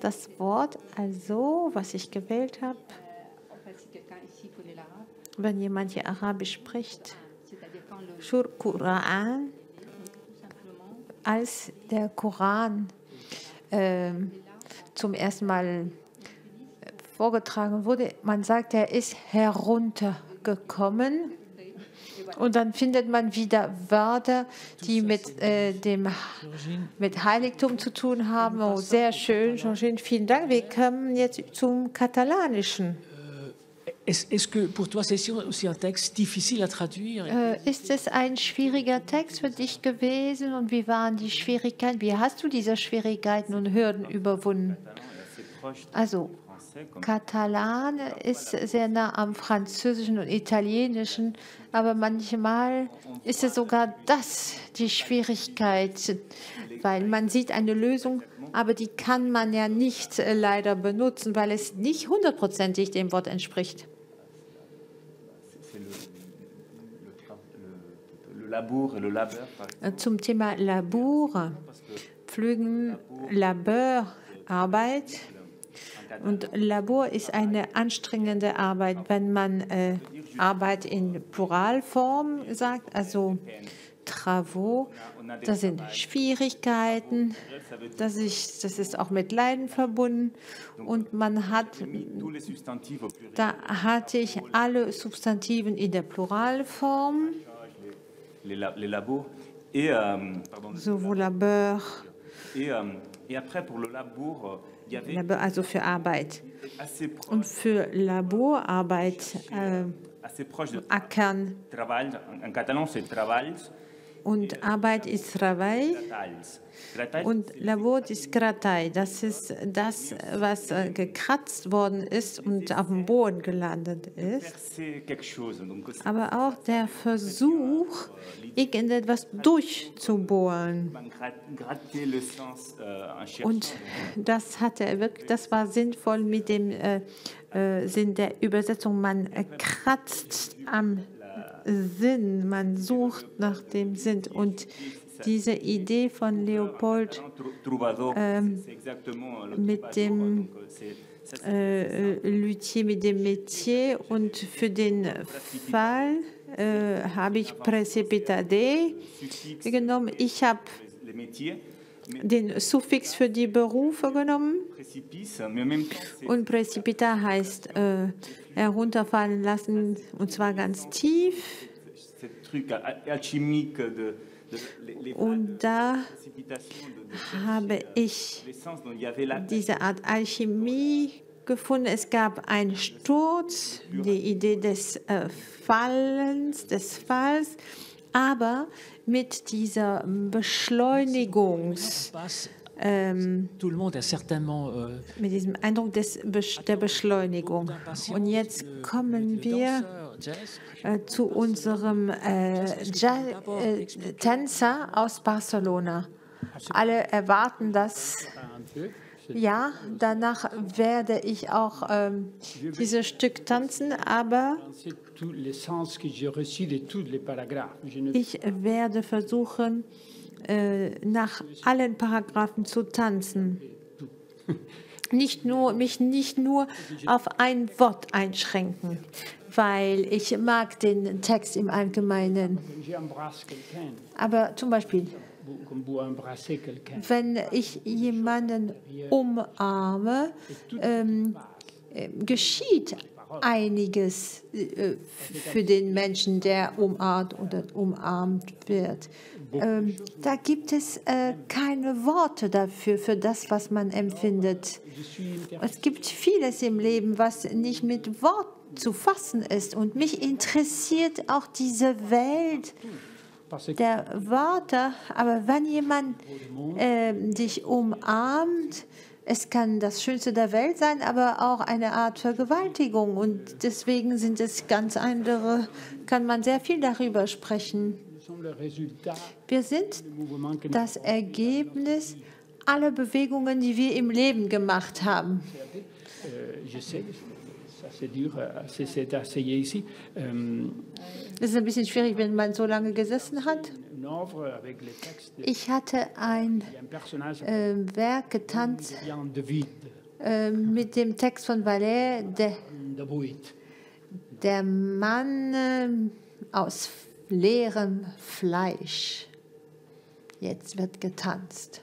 Das Wort, also, was ich gewählt habe, wenn jemand hier Arabisch spricht, Shur Quran, als der Koran äh, zum ersten Mal vorgetragen wurde, man sagt, er ist heruntergekommen. Und dann findet man wieder Wörter, die mit äh, dem mit Heiligtum zu tun haben. Oh, sehr schön, Georgine, vielen Dank. Wir kommen jetzt zum Katalanischen. Traduire? Äh, ist es ein schwieriger Text für dich gewesen und wie waren die Schwierigkeiten? Wie hast du diese Schwierigkeiten und Hürden überwunden? Also Katalan ist sehr nah am Französischen und Italienischen, aber manchmal ist es sogar das die Schwierigkeit, weil man sieht eine Lösung, aber die kann man ja nicht äh, leider benutzen, weil es nicht hundertprozentig dem Wort entspricht. Äh, zum Thema Labour, Pflügen, Labeur, Arbeit. Und Labor ist eine anstrengende Arbeit, wenn man äh, Arbeit in Pluralform sagt, also Travaux. Das sind Schwierigkeiten, das ist, das ist auch mit Leiden verbunden. Und man hat, da hatte ich alle Substantiven in der Pluralform. Sowohl Labeur. Also für Arbeit. Und für Laborarbeit, äh, Ackern. Und Arbeit ist Travail. Und Labor ist Gratei. Das ist das, was äh, gekratzt worden ist und auf dem Boden gelandet ist. Aber auch der Versuch, irgendetwas durchzubohren. Und das hatte er wirklich, das war sinnvoll mit dem äh, äh, Sinn der Übersetzung. Man kratzt am Sinn, man sucht nach dem Sinn. Und diese Idee von Leopold äh, mit dem äh, Luthier, mit dem Metier und für den Fall äh, habe ich Precipitade genommen. Ich habe den Suffix für die Berufe genommen. Und Precipita heißt äh, herunterfallen lassen, und zwar ganz tief. Und da habe ich diese Art Alchemie gefunden. Es gab einen Sturz, die Idee des äh, Fallens, des Falls, aber mit dieser Beschleunigungs ähm, euh, mit diesem Eindruck des, der Beschleunigung. Und jetzt kommen wir äh, zu unserem äh, äh, Tänzer aus Barcelona. Alle erwarten das. Ja, danach werde ich auch ähm, dieses Stück tanzen, aber ich werde versuchen, nach allen Paragraphen zu tanzen. Nicht nur, mich nicht nur auf ein Wort einschränken, weil ich mag den Text im Allgemeinen. Aber zum Beispiel, wenn ich jemanden umarme, ähm, äh, geschieht einiges äh, für den Menschen, der umarmt oder umarmt wird. Ähm, da gibt es äh, keine Worte dafür, für das, was man empfindet. Es gibt vieles im Leben, was nicht mit Worten zu fassen ist. Und mich interessiert auch diese Welt der Worte. Aber wenn jemand äh, dich umarmt, es kann das Schönste der Welt sein, aber auch eine Art Vergewaltigung. Und deswegen sind es ganz andere, kann man sehr viel darüber sprechen. Wir sind das Ergebnis aller Bewegungen, die wir im Leben gemacht haben. Es ist ein bisschen schwierig, wenn man so lange gesessen hat. Ich hatte ein äh, Werk getanzt äh, mit dem Text von Valère, der, der Mann äh, aus leerem Fleisch. Jetzt wird getanzt.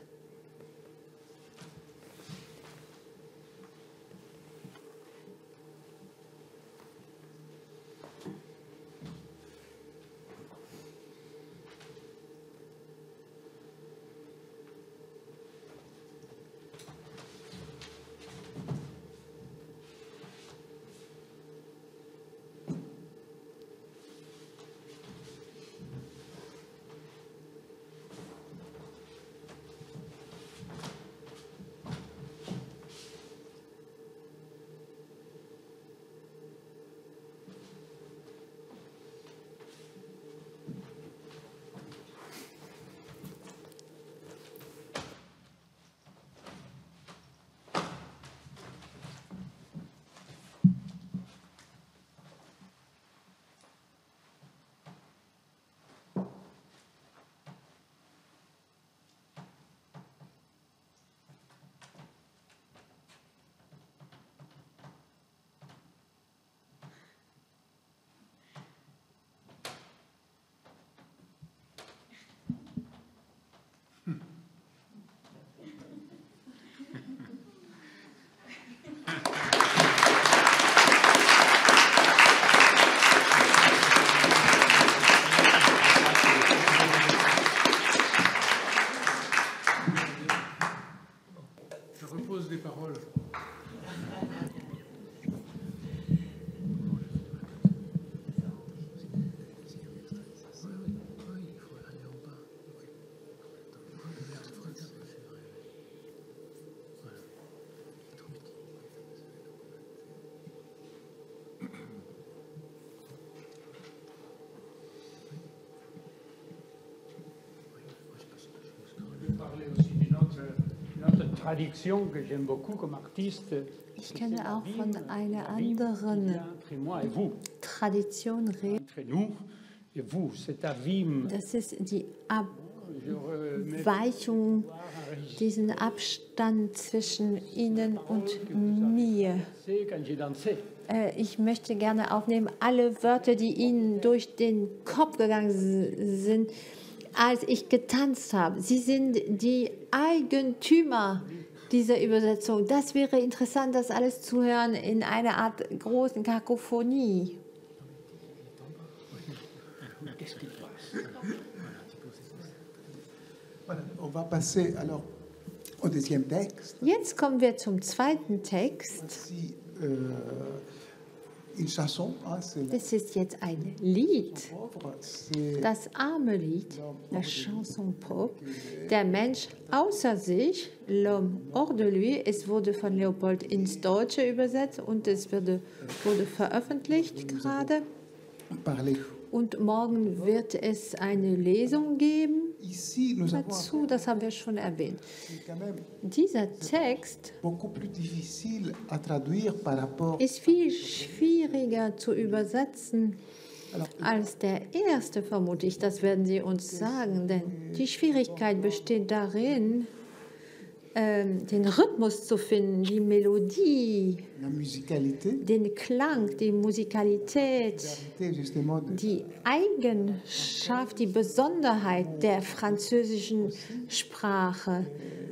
Ich kenne auch von einer anderen Tradition reden. Das ist die Abweichung, diesen Abstand zwischen Ihnen und mir. Äh, ich möchte gerne aufnehmen alle Wörter, die Ihnen durch den Kopf gegangen sind als ich getanzt habe. Sie sind die Eigentümer dieser Übersetzung. Das wäre interessant, das alles zu hören in einer Art großen Kakophonie. Jetzt kommen wir zum zweiten Text. Das ist jetzt ein Lied, das arme Lied, la chanson pauvre, der Mensch außer sich, l'homme hors de lui. Es wurde von Leopold ins Deutsche übersetzt und es wurde, wurde veröffentlicht gerade. Und morgen wird es eine Lesung geben dazu, das haben wir schon erwähnt. Dieser Text ist viel schwieriger zu übersetzen als der erste, vermute ich. Das werden Sie uns sagen, denn die Schwierigkeit besteht darin, den Rhythmus zu finden, die Melodie, den Klang, die Musikalität, die Eigenschaft, die Besonderheit der französischen Sprache,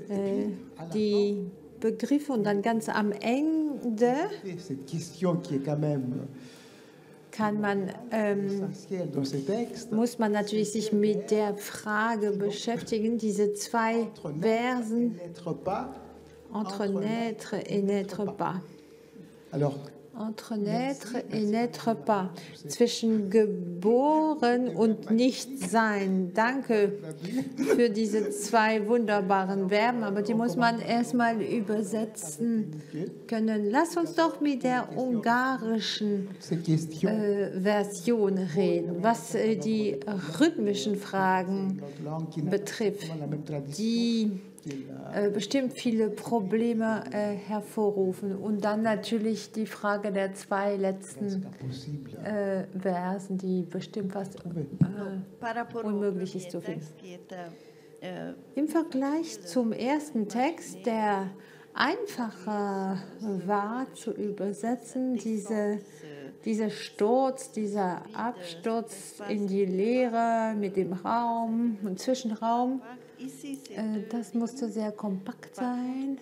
äh, die Begriffe und dann ganz am Ende kann man, ähm, muss man natürlich sich mit der Frage beschäftigen, diese zwei Versen, entre naître et n'être pas. Entre naître et n'être pas. Zwischen geboren und nicht sein. Danke für diese zwei wunderbaren Verben, aber die muss man erstmal übersetzen können. Lass uns doch mit der ungarischen äh, Version reden, was äh, die rhythmischen Fragen betrifft. Die bestimmt viele Probleme äh, hervorrufen. Und dann natürlich die Frage der zwei letzten äh, Versen, die bestimmt fast äh, unmöglich ist zu finden. Im Vergleich zum ersten Text, der einfacher war zu übersetzen, diese dieser Sturz, dieser Absturz in die Leere mit dem Raum und Zwischenraum, äh, das musste sehr kompakt sein.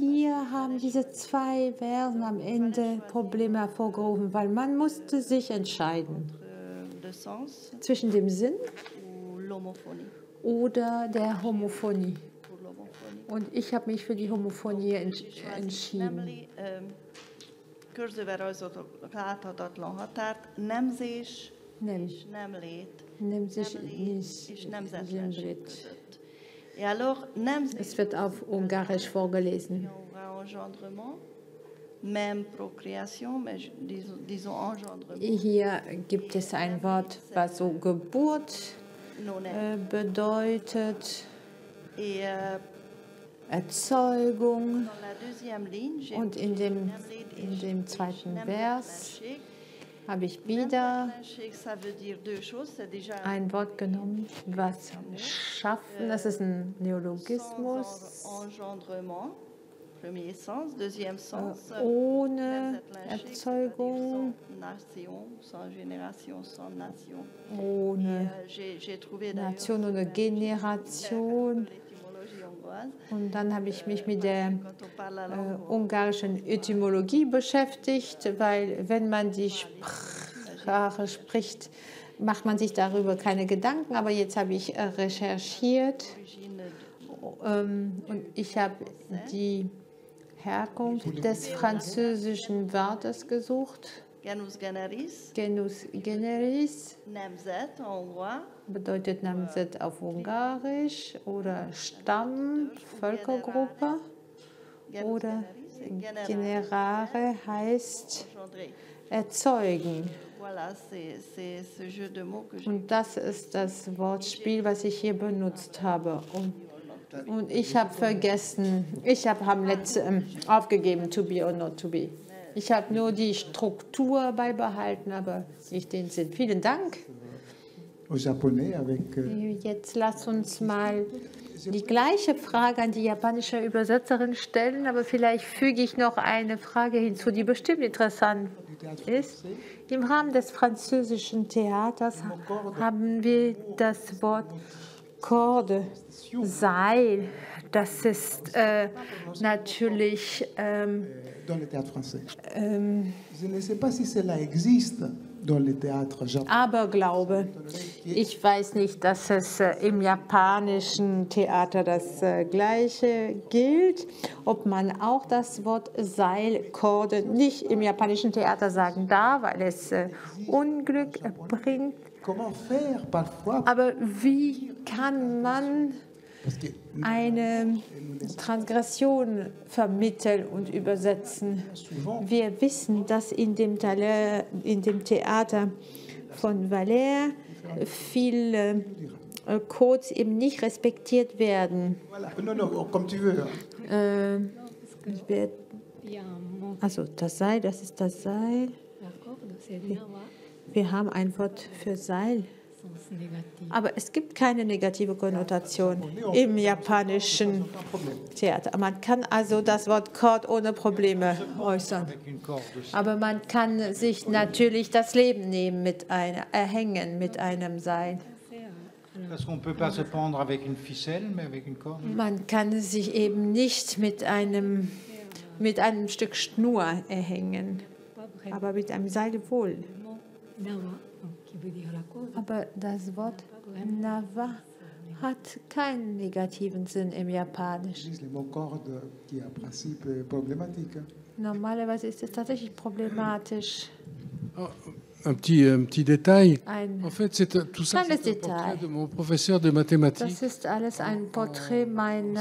Hier haben diese zwei Versen am Ende Probleme hervorgerufen, weil man musste sich entscheiden zwischen dem Sinn oder der Homophonie. Und ich habe mich für die Homophonie entschieden. Körzővel rajzoltak láthatatlan határt, nemzés nem. és nem lét, nemzés és nemzetlenség között. Et alors, es wird auf Ungarisch vorgelesen. Hier gibt es ein Wort, was so Geburt äh, bedeutet. Euh, Erzeugung. Und in dem, in dem zweiten Vers habe ich wieder ein Wort genommen, was schaffen, das ist ein Neologismus. Ohne Erzeugung, ohne Nation, ohne Generation. Und dann habe ich mich mit der äh, ungarischen Etymologie beschäftigt, weil wenn man die Sprache spricht, macht man sich darüber keine Gedanken. Aber jetzt habe ich äh, recherchiert ähm, und ich habe die Herkunft des französischen Wortes gesucht. Genus generis. Genus generis. Nemzet, bedeutet Namzet auf Ungarisch oder Stamm, Völkergruppe oder Generare heißt erzeugen. Und das ist das Wortspiel, was ich hier benutzt habe. Und, und ich habe vergessen, ich habe Hamlet ähm, aufgegeben, to be or not to be. Ich habe nur die Struktur beibehalten, aber nicht den Sinn. Vielen Dank. Jetzt lass uns mal die gleiche Frage an die japanische Übersetzerin stellen, aber vielleicht füge ich noch eine Frage hinzu, die bestimmt interessant ist. Im Rahmen des französischen Theaters haben wir das Wort Corde, Seil. Das ist äh, natürlich. Ähm, ähm, Je ne sais pas si cela existe. Aberglaube. Ich weiß nicht, dass es äh, im japanischen Theater das äh, Gleiche gilt. Ob man auch das Wort Seilkorde nicht im japanischen Theater sagen darf, weil es äh, Unglück bringt. Aber wie kann man eine Transgression vermitteln und übersetzen. Wir wissen, dass in dem, in dem Theater von Valère viele äh, Codes eben nicht respektiert werden. Äh, also das Seil, das ist das Seil. Wir haben ein Wort für Seil. Aber es gibt keine negative Konnotation im japanischen Theater. Man kann also das Wort Kord ohne Probleme äußern. Aber man kann sich natürlich das Leben nehmen mit einer, erhängen mit einem Seil. Man kann sich eben nicht mit einem, mit einem Stück Schnur erhängen, aber mit einem Seil wohl. Aber das Wort Nava hat keinen negativen Sinn im Japanischen. Normalerweise ist es tatsächlich problematisch. Oh, un petit, un petit détail. Ein en fait, c'est tout ça c'est un portrait de mon professeur de mathématiques. Das ist alles ein Porträt meines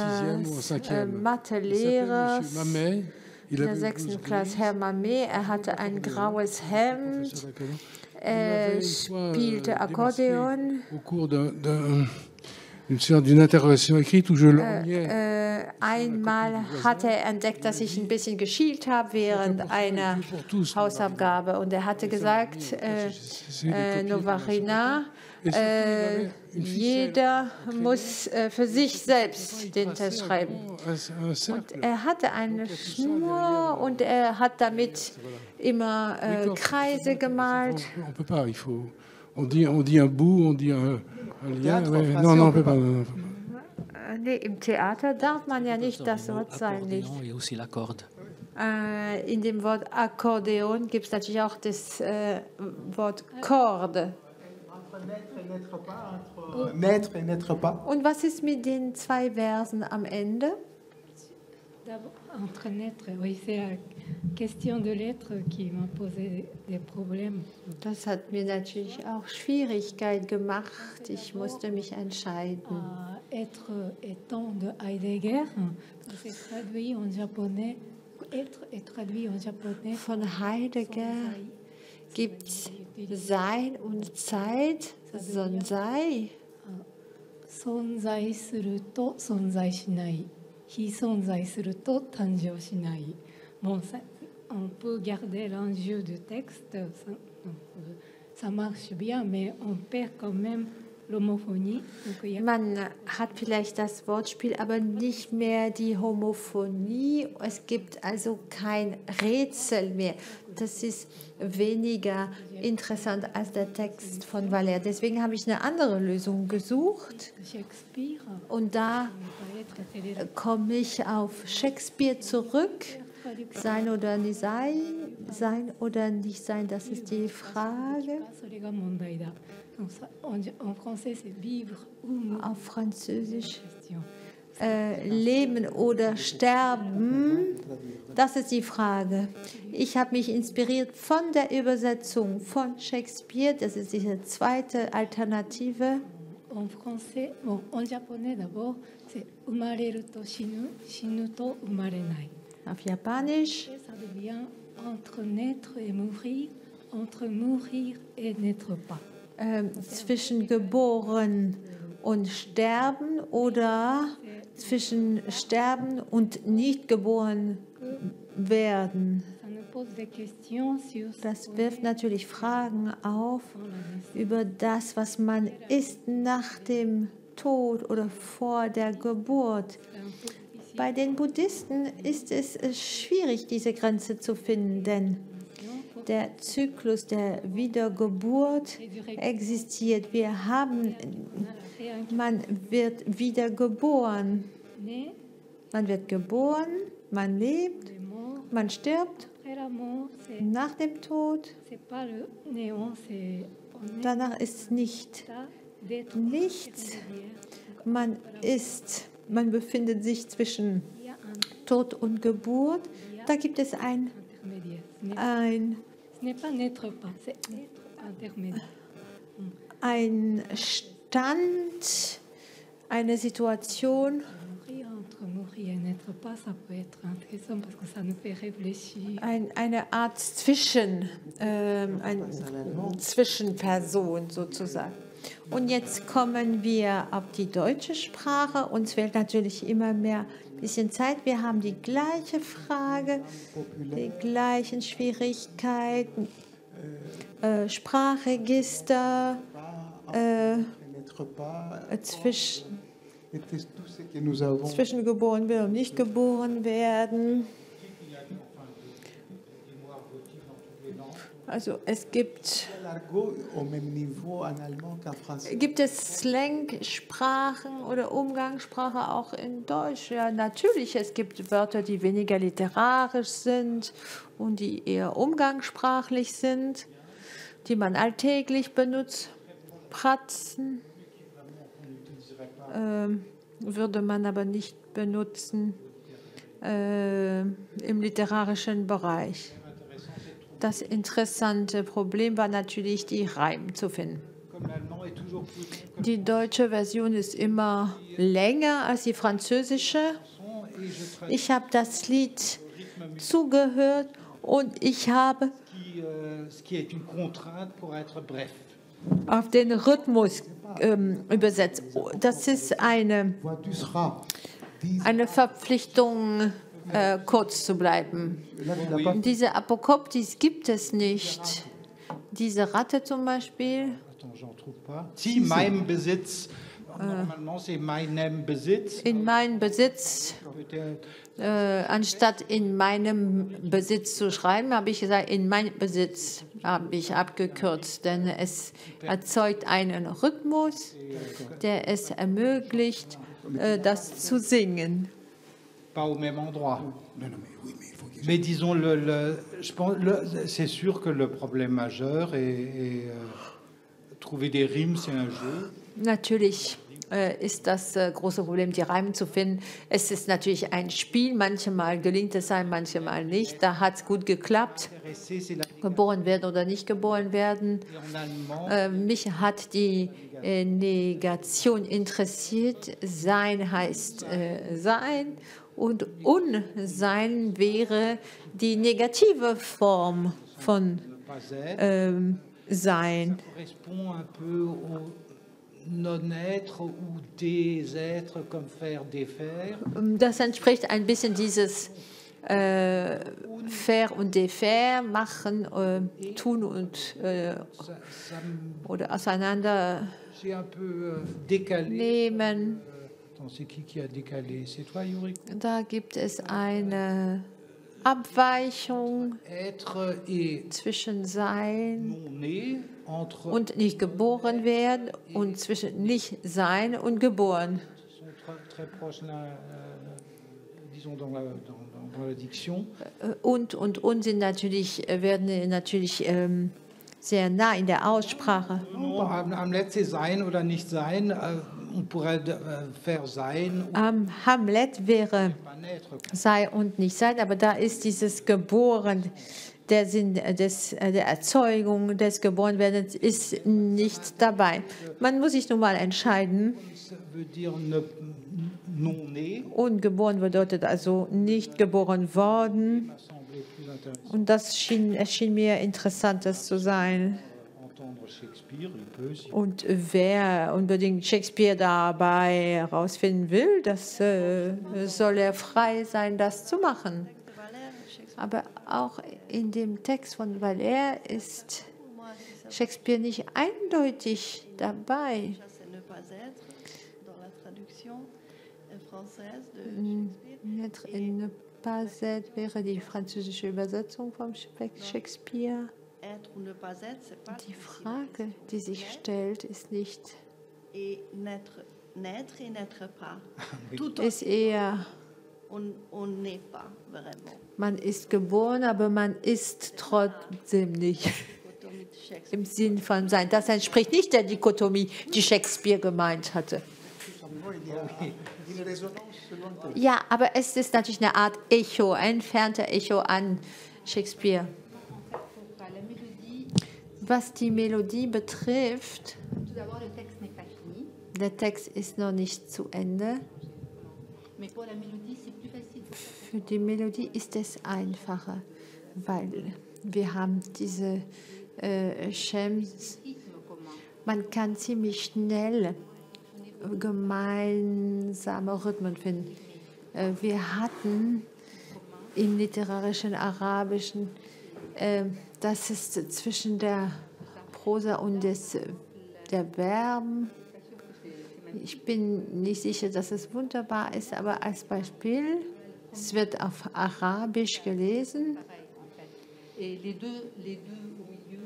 äh, Mathelehrer in der sechsten Klasse, Herr Mamet. Er hatte ein graues Hemd. Er spielte Akkordeon. Où je äh, äh, einmal hat er entdeckt, dass ich ein bisschen geschielt habe während einer Hausaufgabe und er hatte gesagt, äh, äh, Novarina, äh, jeder muss äh, für sich selbst den Test schreiben. Und er hatte eine Schnur und er hat damit immer äh, Kreise gemalt. On dit, on dit un bout, on dit un, Ja, non, non, peut pas. Nee, im Theater darf man ja nicht das Wort sein. Nicht. Äh, in dem Wort Akkordeon gibt es natürlich auch das äh, Wort Korde. Und was ist mit den zwei Versen am Ende? Entre naître, oui, c'est la question de l'être qui m'a posé des problèmes. Das hat mir natürlich auch Schwierigkeit gemacht. Ich musste mich entscheiden. Uh, être étant de Heidegger, c'est traduit en japonais. Être est traduit en japonais. Von Heidegger gibt Sein und Zeit, Sonsei. 存在すると存在しない。非存在すると誕生しない。Bon, ça, on peut garder l'enjeu du texte, ça, ça marche bien, mais on perd quand même l'homophonie. Man hat vielleicht das Wortspiel, aber nicht mehr die Homophonie. Es gibt also kein Rätsel mehr. Das ist weniger interessant als der Text von Valère. Deswegen habe ich eine andere Lösung gesucht. Und da komme ich auf Shakespeare zurück. Sein oder nicht sein, sein oder nicht sein, das ist die Frage. Auf Französisch. Äh, leben oder sterben, das ist die Frage. Ich habe mich inspiriert von der Übersetzung von Shakespeare, das ist diese zweite Alternative. En français, bon, en japonais d'abord, c'est umareru to shinu, shinu to umarenai. Auf Japanisch. Ça devient entre naître et mourir, entre mourir et n'être pas. Ähm, zwischen geboren und sterben oder zwischen sterben und nicht geboren werden. Das wirft natürlich Fragen auf über das, was man ist nach dem Tod oder vor der Geburt. Bei den Buddhisten ist es schwierig, diese Grenze zu finden, denn der Zyklus der Wiedergeburt existiert. Wir haben, man wird wiedergeboren. Man wird geboren, man lebt, man stirbt. Nach dem Tod, danach ist nicht nichts. Man ist, man befindet sich zwischen Tod und Geburt. Da gibt es ein, ein ein Stand, eine Situation, ein, eine Art Zwischen, äh, eine Zwischenperson sozusagen. Und jetzt kommen wir auf die deutsche Sprache. Uns fehlt natürlich immer mehr ein bisschen Zeit. Wir haben die gleiche Frage, die gleichen Schwierigkeiten, äh, Sprachregister, äh, zwischen zwischen geboren werden und nicht geboren werden. Also es gibt, gibt es Slang-Sprachen oder Umgangssprache auch in Deutsch? Ja, natürlich. Es gibt Wörter, die weniger literarisch sind und die eher umgangssprachlich sind, die man alltäglich benutzt. Pratzen äh, würde man aber nicht benutzen äh, im literarischen Bereich. Das interessante Problem war natürlich, die Reim zu finden. Die deutsche Version ist immer länger als die französische. Ich habe das Lied zugehört und ich habe auf den Rhythmus ähm, übersetzt. Das ist eine, eine Verpflichtung äh, kurz zu bleiben. Diese Apokoptis gibt es nicht. Diese Ratte zum Beispiel. Si, meinem Besitz. C'est meinem Besitz. In meinem Besitz. Äh, anstatt in meinem Besitz zu schreiben, habe ich gesagt, in meinem Besitz habe ich abgekürzt, denn es erzeugt einen Rhythmus, der es ermöglicht, äh, das zu singen. Pas au même endroit. Non, non, mais, oui, mais, il faut mais disons, le, le, je pense, c'est sûr que le problème majeur est, est euh, trouver des rimes, c'est un jeu. Natürlich äh, ist das äh, große Problem, die Reime zu finden. Es ist natürlich ein Spiel. Manchmal gelingt es einem, manchmal nicht. Da hat es gut geklappt. Geboren werden oder nicht geboren werden. Äh, mich hat die Negation interessiert. Sein heißt äh, sein und Unsein wäre die negative Form von ähm, Sein. Das entspricht ein bisschen dieses äh, faire und défaire, machen, äh, tun und äh, oder auseinander euh, nehmen. Da gibt es eine Abweichung zwischen Sein und nicht geboren werden und zwischen nicht Sein und geboren. Und und und sind natürlich werden natürlich ähm, sehr nah in der Aussprache. Am letzten Sein oder nicht Sein. Äh, am Hamlet wäre sei und nicht sein, aber da ist dieses Geboren, der Sinn des, der Erzeugung des Geborenwerdens ist nicht dabei. Man muss sich nun mal entscheiden. Ungeboren bedeutet also nicht geboren worden. Und das schien, erschien mir interessantes zu sein. Und wer unbedingt Shakespeare dabei herausfinden will, das äh, soll er frei sein, das zu machen. Aber auch in dem Text von Valère ist Shakespeare nicht eindeutig dabei. Ne pas être wäre die französische Übersetzung von Shakespeare. Die Frage, die sich stellt, ist nicht, *laughs* ist eher, man ist geboren, aber man ist trotzdem nicht. *laughs* Im Sinn von sein. Das entspricht nicht der Dichotomie, die Shakespeare gemeint hatte. Ja, aber es ist natürlich eine Art Echo, ein entfernter Echo an Shakespeare. Was die Melodie betrifft, der Text ist noch nicht zu Ende. Für die Melodie ist es einfacher, weil wir haben diese äh, Schems. Man kann ziemlich schnell gemeinsame Rhythmen finden. Äh, wir hatten im literarischen Arabischen äh, das ist zwischen der Prosa und des, der Verben. Ich bin nicht sicher, dass es wunderbar ist, aber als Beispiel, es wird auf Arabisch gelesen.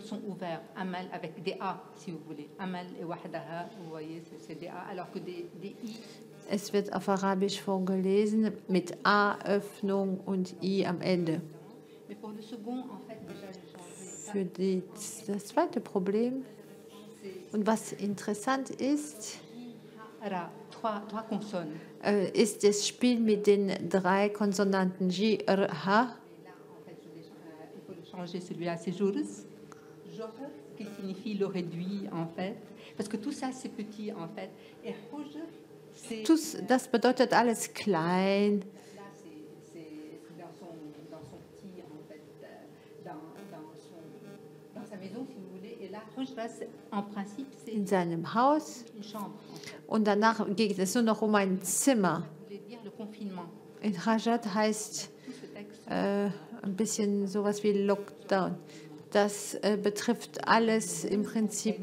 sont ouverts, Amal avec des A, si vous voulez. Amal et Wahdaha, vous voyez, c'est des A, alors que des, des I. Es wird auf Arabisch vorgelesen mit A-Öffnung und I am Ende. Für die, das zweite Problem, und was interessant ist, äh, ist das Spiel mit den drei Konsonanten J, R, H. Johr, qui signifie le réduit en fait. Parce que tout ça, c'est petit en fait. Et c'est. Das bedeutet alles klein. In seinem Haus. Und danach geht es nur noch um ein Zimmer. In Rajat heißt äh, ein bisschen sowas wie Lockdown. Das äh, betrifft alles im Prinzip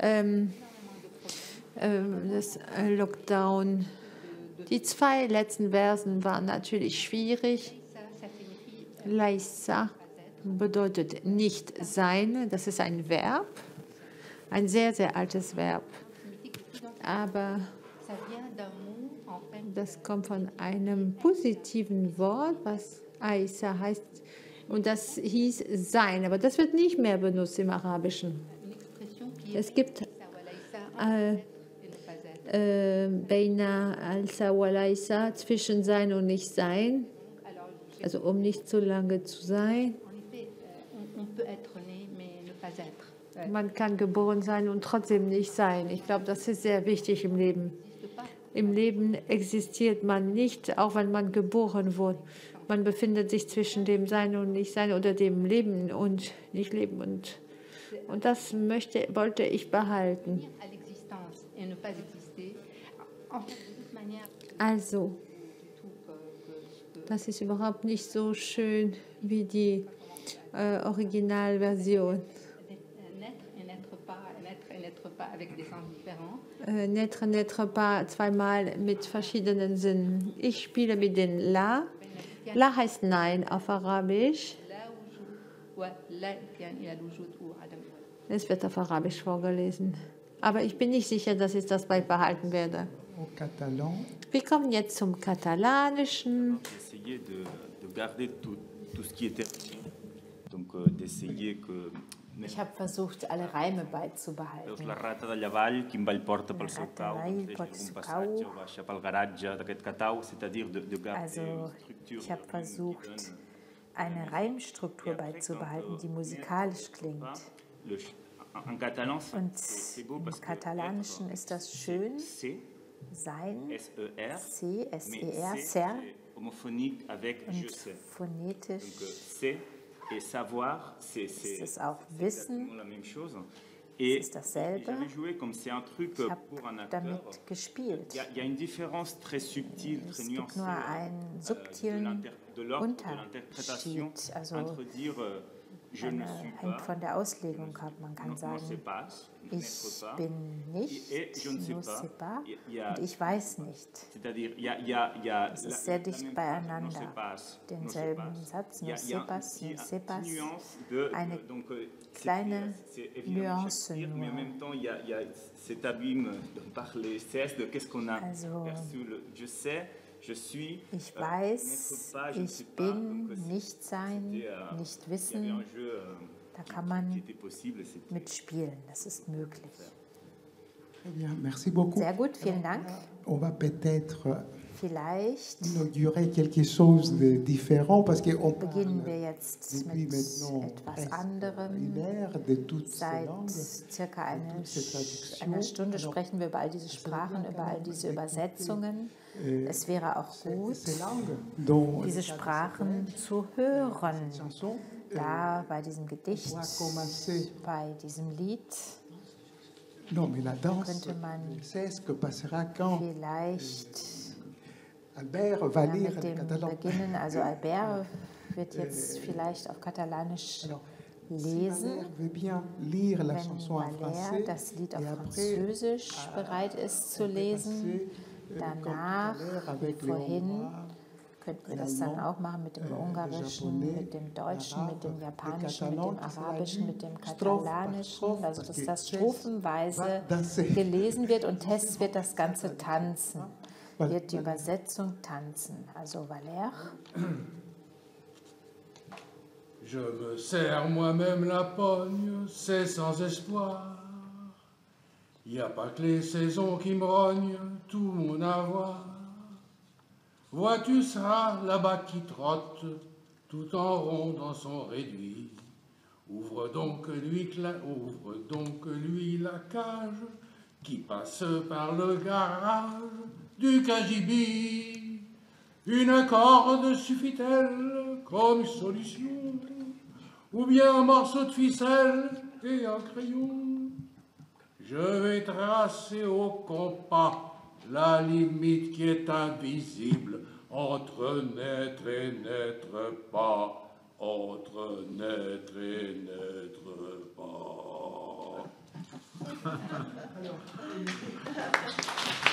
ähm, äh, das Lockdown. Die zwei letzten Versen waren natürlich schwierig. Laisa bedeutet nicht sein, das ist ein Verb, ein sehr, sehr altes Verb. Aber das kommt von einem positiven Wort, was Aisa heißt. Und das hieß sein, aber das wird nicht mehr benutzt im Arabischen. Es gibt Beina Alsa zwischen sein und nicht sein, also um nicht zu lange zu sein. Man kann geboren sein und trotzdem nicht sein. Ich glaube, das ist sehr wichtig im Leben. Im Leben existiert man nicht, auch wenn man geboren wurde. Man befindet sich zwischen dem Sein und Nicht-Sein oder dem Leben und Nicht-Leben. Und, und das möchte, wollte ich behalten. Also, das ist überhaupt nicht so schön wie die äh, Originalversion. Äh, n'être, n'être pas zweimal mit verschiedenen Sinnen. Ich spiele mit den La. La heißt Nein auf Arabisch. Es wird auf Arabisch vorgelesen. Aber ich bin nicht sicher, dass ich das beibehalten werde. Wir kommen jetzt zum Katalanischen. Donc, d'essayer que ich habe versucht, alle Reime beizubehalten. La rata de llavall, quin ball porta pel seu cau, un passatge o baixa pel garatge d'aquest catau, c'est-à-dire de, de also, ich habe versucht, eine Reimstruktur beizubehalten, die musikalisch klingt. Und im Katalanischen ist das schön. Sein, C, S-E-R, ser, und phonetisch Et savoir, c'est es auch Wissen. la même chose. Et es ist dasselbe. Joué comme c'est un truc ich acteur. damit gespielt. Il y, y, a une différence très subtile, es très gibt nuancée nur einen subtilen de Unterschied. Also entre dire euh, ne suis hängt von der Auslegung ab. Man kann sagen, ich bin nicht, ne sais pas, und ich weiß nicht. Es ist sehr dicht beieinander. Denselben Satz, ne sais pas, ne sais pas, eine kleine Nuance nur. Also, ich weiß, ich bin, nicht sein, nicht wissen. Da kann man mitspielen, das ist möglich. Sehr gut, vielen Dank. On Vielleicht inaugurer quelque chose de différent parce qu'on beginnen wir jetzt mit etwas anderem. Seit circa eine, einer Stunde sprechen wir über all diese Sprachen, über all diese Übersetzungen. Es wäre auch gut, diese Sprachen zu hören. Da bei diesem Gedicht, bei diesem Lied, könnte man vielleicht Albert va ja, mit dem beginnen. Also Albert wird jetzt vielleicht auf Katalanisch lesen. Wenn Valère das Lied auf Französisch bereit ist zu lesen, danach, wie vorhin, könnten wir das dann auch machen mit dem euh, Ungarischen, mit dem Deutschen, mit dem Japanischen, mit dem Arabischen, mit dem Katalanischen, also dass das strophenweise gelesen wird und *laughs* Test wird das Ganze tanzen, wird die Übersetzung tanzen? Also Valère? Je me serre moi-même la pogne, c'est sans espoir. Y a pas que les saisons qui me rognent tout mon avoir. Vois-tu ça là-bas qui trotte, tout en rond dans son réduit Ouvre donc lui, ouvre donc lui la cage qui passe par le garage du Kajibi. Une corde suffit-elle comme solution? Ou bien un morceau de ficelle et un crayon? Je vais tracer au compas la limite qui est invisible entre naître et n'être pas, entre naître et n'être pas. *laughs*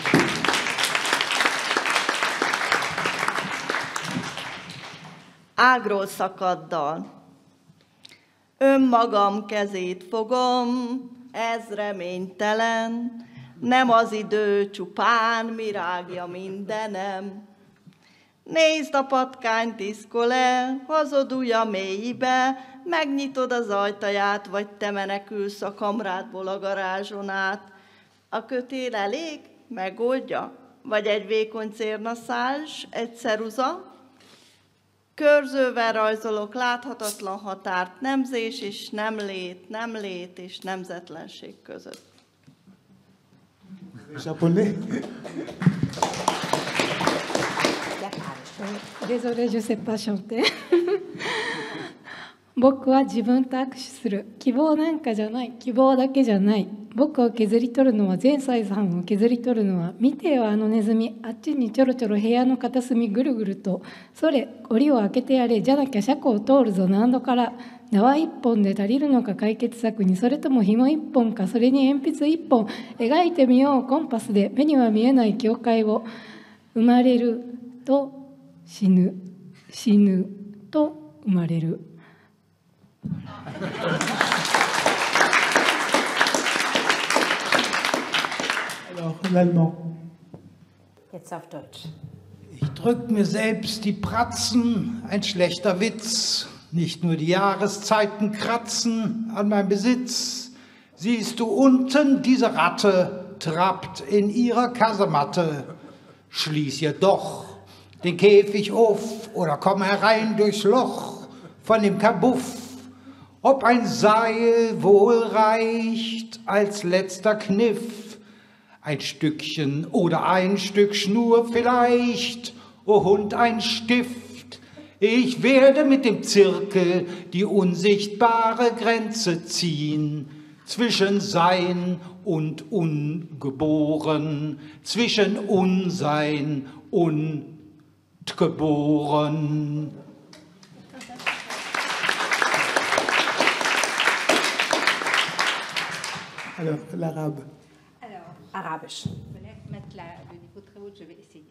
Ágról szakaddal. Önmagam kezét fogom, ez reménytelen, nem az idő csupán, mi rágja mindenem. Nézd a patkány tiszkol el, hazudulj a mélybe, megnyitod az ajtaját, vagy te menekülsz a kamrádból a garázson át. A kötél elég? Megoldja? Vagy egy vékony cérnaszázs, egy ceruza? Körzővel rajzolok láthatatlan határt, nemzés és nem lét, nem lét és nemzetlenség között. japonais. Désolé, je sais pas chanter. 僕は自分と握手する。希望なんかじゃない。希望だけじゃない。僕を削り取るのは前妻さんを削り取るのは。見てよあのネズミ。あっちにちょろちょろ部屋の片隅ぐるぐると。それ檻を開けてやれ。じゃなきゃ車庫を通るぞ何度から。縄一本で足りるのか解決策に。それとも紐一本か。それに鉛筆一本。描いてみようコンパスで。目には見えない境界を。生まれると死ぬ。死ぬと生まれる。Alors, l'allemand. Jetzt auf Deutsch. Ich drück mir selbst die Pratzen, ein schlechter Witz. Nicht nur die Jahreszeiten kratzen an meinem Besitz. Siehst du unten, diese Ratte trappt in ihrer Kasematte. Schließ ihr doch den Käfig auf oder komm herein durchs Loch von dem Kabuff ob ein Seil wohl reicht als letzter Kniff, ein Stückchen oder ein Stück Schnur vielleicht, o Hund ein Stift, ich werde mit dem Zirkel die unsichtbare Grenze ziehen, zwischen Sein und Ungeboren, zwischen Unsein und geboren. Alors, l'arabe. Alors, arabisch. je vais essayer.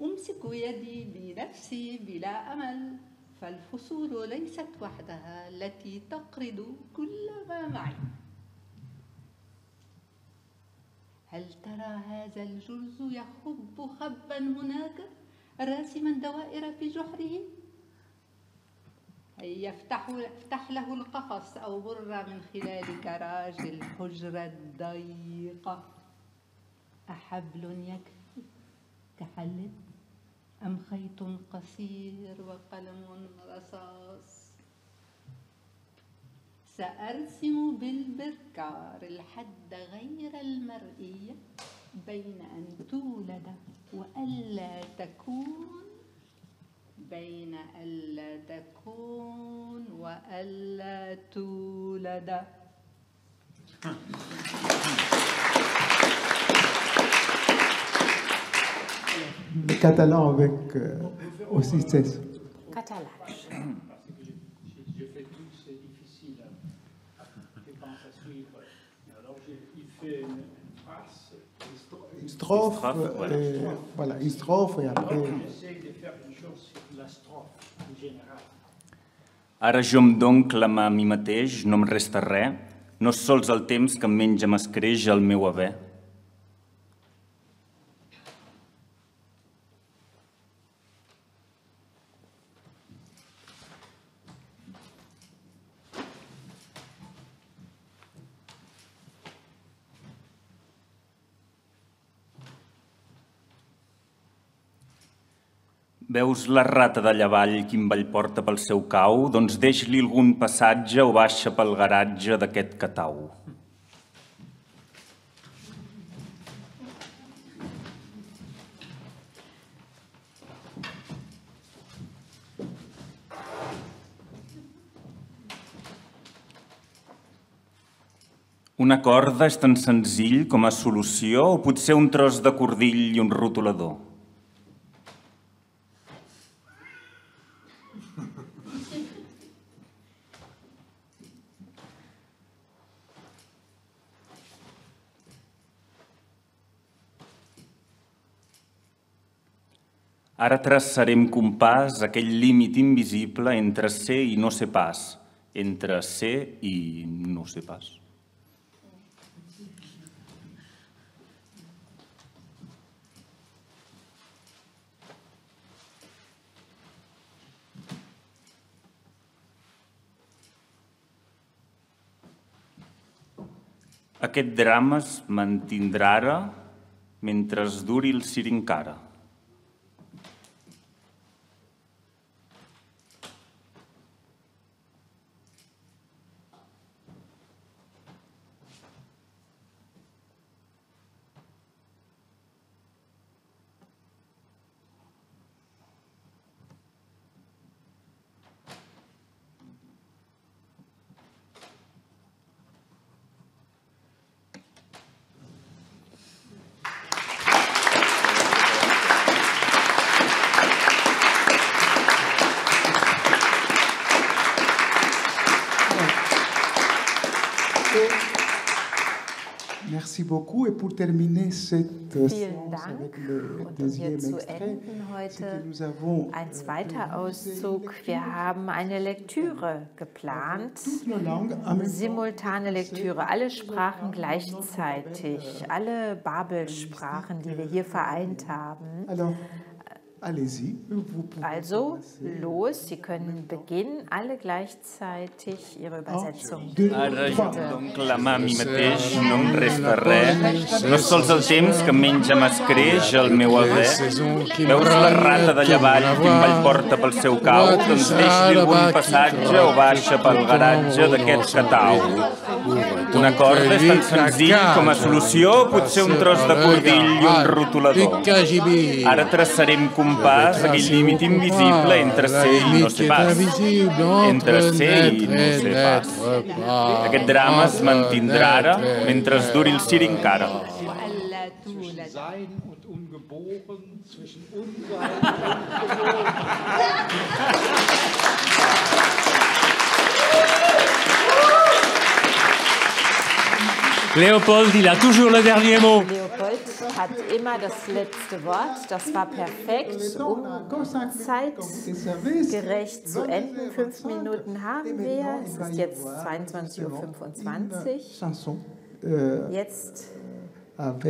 أمسك يدي بنفسي بلا أمل فالفصول ليست وحدها التي تقرض كل ما معي هل ترى هذا الجرز يخب خبا هناك راسما دوائر في جحره يفتح يفتح له القفص أو بر من خلال كراج الحجرة الضيقة أحبل يكفي كحل أم خيط قصير وقلم رصاص؟ سأرسم بالبركار الحد غير المرئية بين أن تولد وألا تكون بين ألا تكون وألا تولد Le catalan avec euh, aussi c'est. Catalan. J'ai fait tout, c'est difficile. Je pense à suivre. Alors, il fait Une strophe, une strophe voilà. Et, voilà, une strophe et après... Ara jo em dono clamar a mi mateix, no em resta res, no sols el temps que em menja m'escreix el meu haver. Veus la rata d'allà avall quin ball porta pel seu cau? Doncs deix-li algun passatge o baixa pel garatge d'aquest catau. Una corda és tan senzill com a solució o potser un tros de cordill i un rotulador? Ara traçarem compàs aquell límit invisible entre ser i no ser pas, entre ser i no ser pas. Aquest drama es mantindrà ara mentre es duri el cirincara. Beaucoup. Et pour terminer cette Vielen séance Dank. avec le Und um hier zu enden heute ein euh, zweiter Auszug. Wir haben eine Lektüre geplant, simultane Lektüre, alle Sprachen gleichzeitig, alle Babelsprachen, die wir hier vereint haben. Also los, Sie können beginnen, alle gleichzeitig Ihre Übersetzung. Deux, Ara jo trois. em dono clamar a mi mateix, no em resta res. No sols el temps que menja m'escreix el meu haver. Veus la rata d'allà avall, quin ball porta pel seu cau? Doncs deixi-li algun passatge o baixa pel garatge d'aquest catau. Una corda és tan senzill com a solució, potser un tros de cordill i un rotulador. Ara traçarem compàs aquell límit invisible entre ser i no ser pas. Entre ser i no ser pas. Aquest drama es mantindrà ara mentre es duri el cir encara. Ungeboren, zwischen und Ungeboren. Léopold, il a toujours le dernier mot. Leopold hat immer das letzte Wort. Das war perfekt, um zeitgerecht zu enden. Fünf Minuten haben wir. Es ist jetzt 22.25 Uhr. Jetzt euh,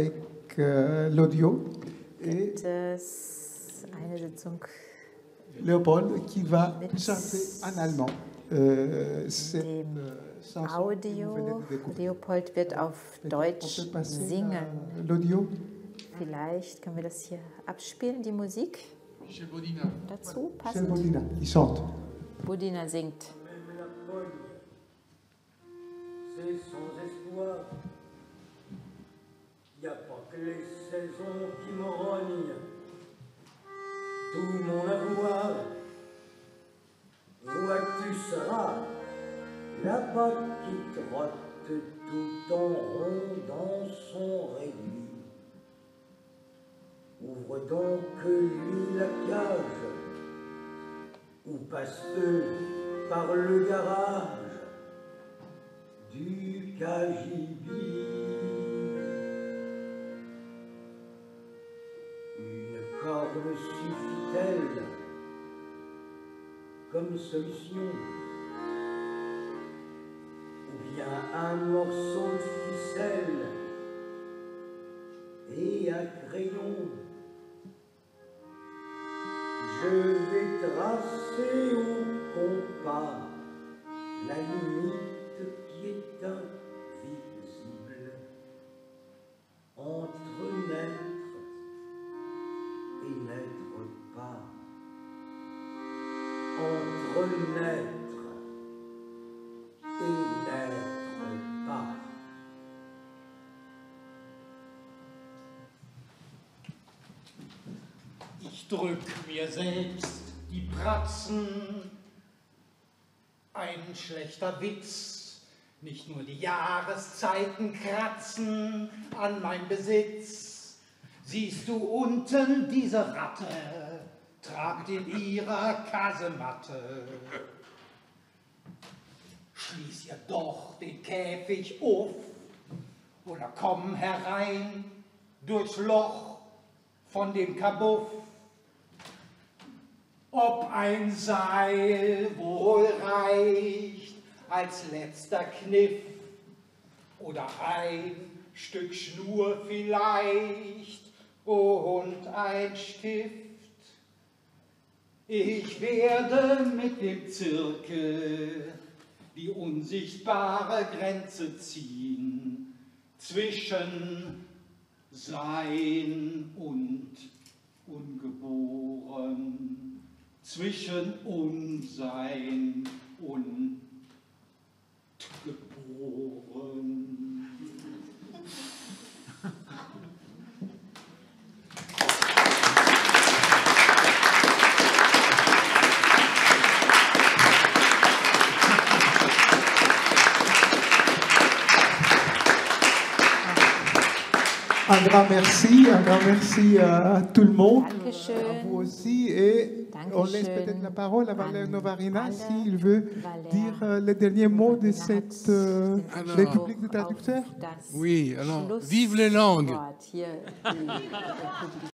gibt es eine Sitzung Léopold qui va chanter en allemand. Euh, que Audio. Leopold wird auf Deutsch singen. Vielleicht können wir das hier abspielen, die Musik Michel Bodina. dazu passend. Molina, il chante. Budina singt. c'est sans espoir. Y a pas que les saisons qui me rognent. Tout mon avoir, où tu seras la botte qui trotte tout en rond dans son réduit. Ouvre donc lui la cage, ou passe-t-il par le garage du Cagibi. Une corde suffit-elle? Comme solution un morceau de ficelle et un crayon. Je vais tracer au compas la limite qui est invisible drück mir selbst die Pratzen, ein schlechter Witz, nicht nur die Jahreszeiten kratzen an mein Besitz. Siehst du unten diese Ratte, tragt in ihrer Kasematte. Schließ ihr doch den Käfig auf oder komm herein durchs Loch von dem Kabuff. Ob ein Seil wohl reicht als letzter Kniff oder ein Stück Schnur vielleicht und ein Stift. Ich werde mit dem Zirkel die unsichtbare Grenze ziehen zwischen Sein und Ungeboren, zwischen Unsein und Geboren. Un grand merci, un grand merci à tout le monde, Dankeschön. à vous aussi. Et on laisse peut-être la parole à Valère Novarina s'il veut Valère dire euh, les derniers mots de cette euh, Alors. République des traducteurs. Oui, alors, vive les langues *laughs*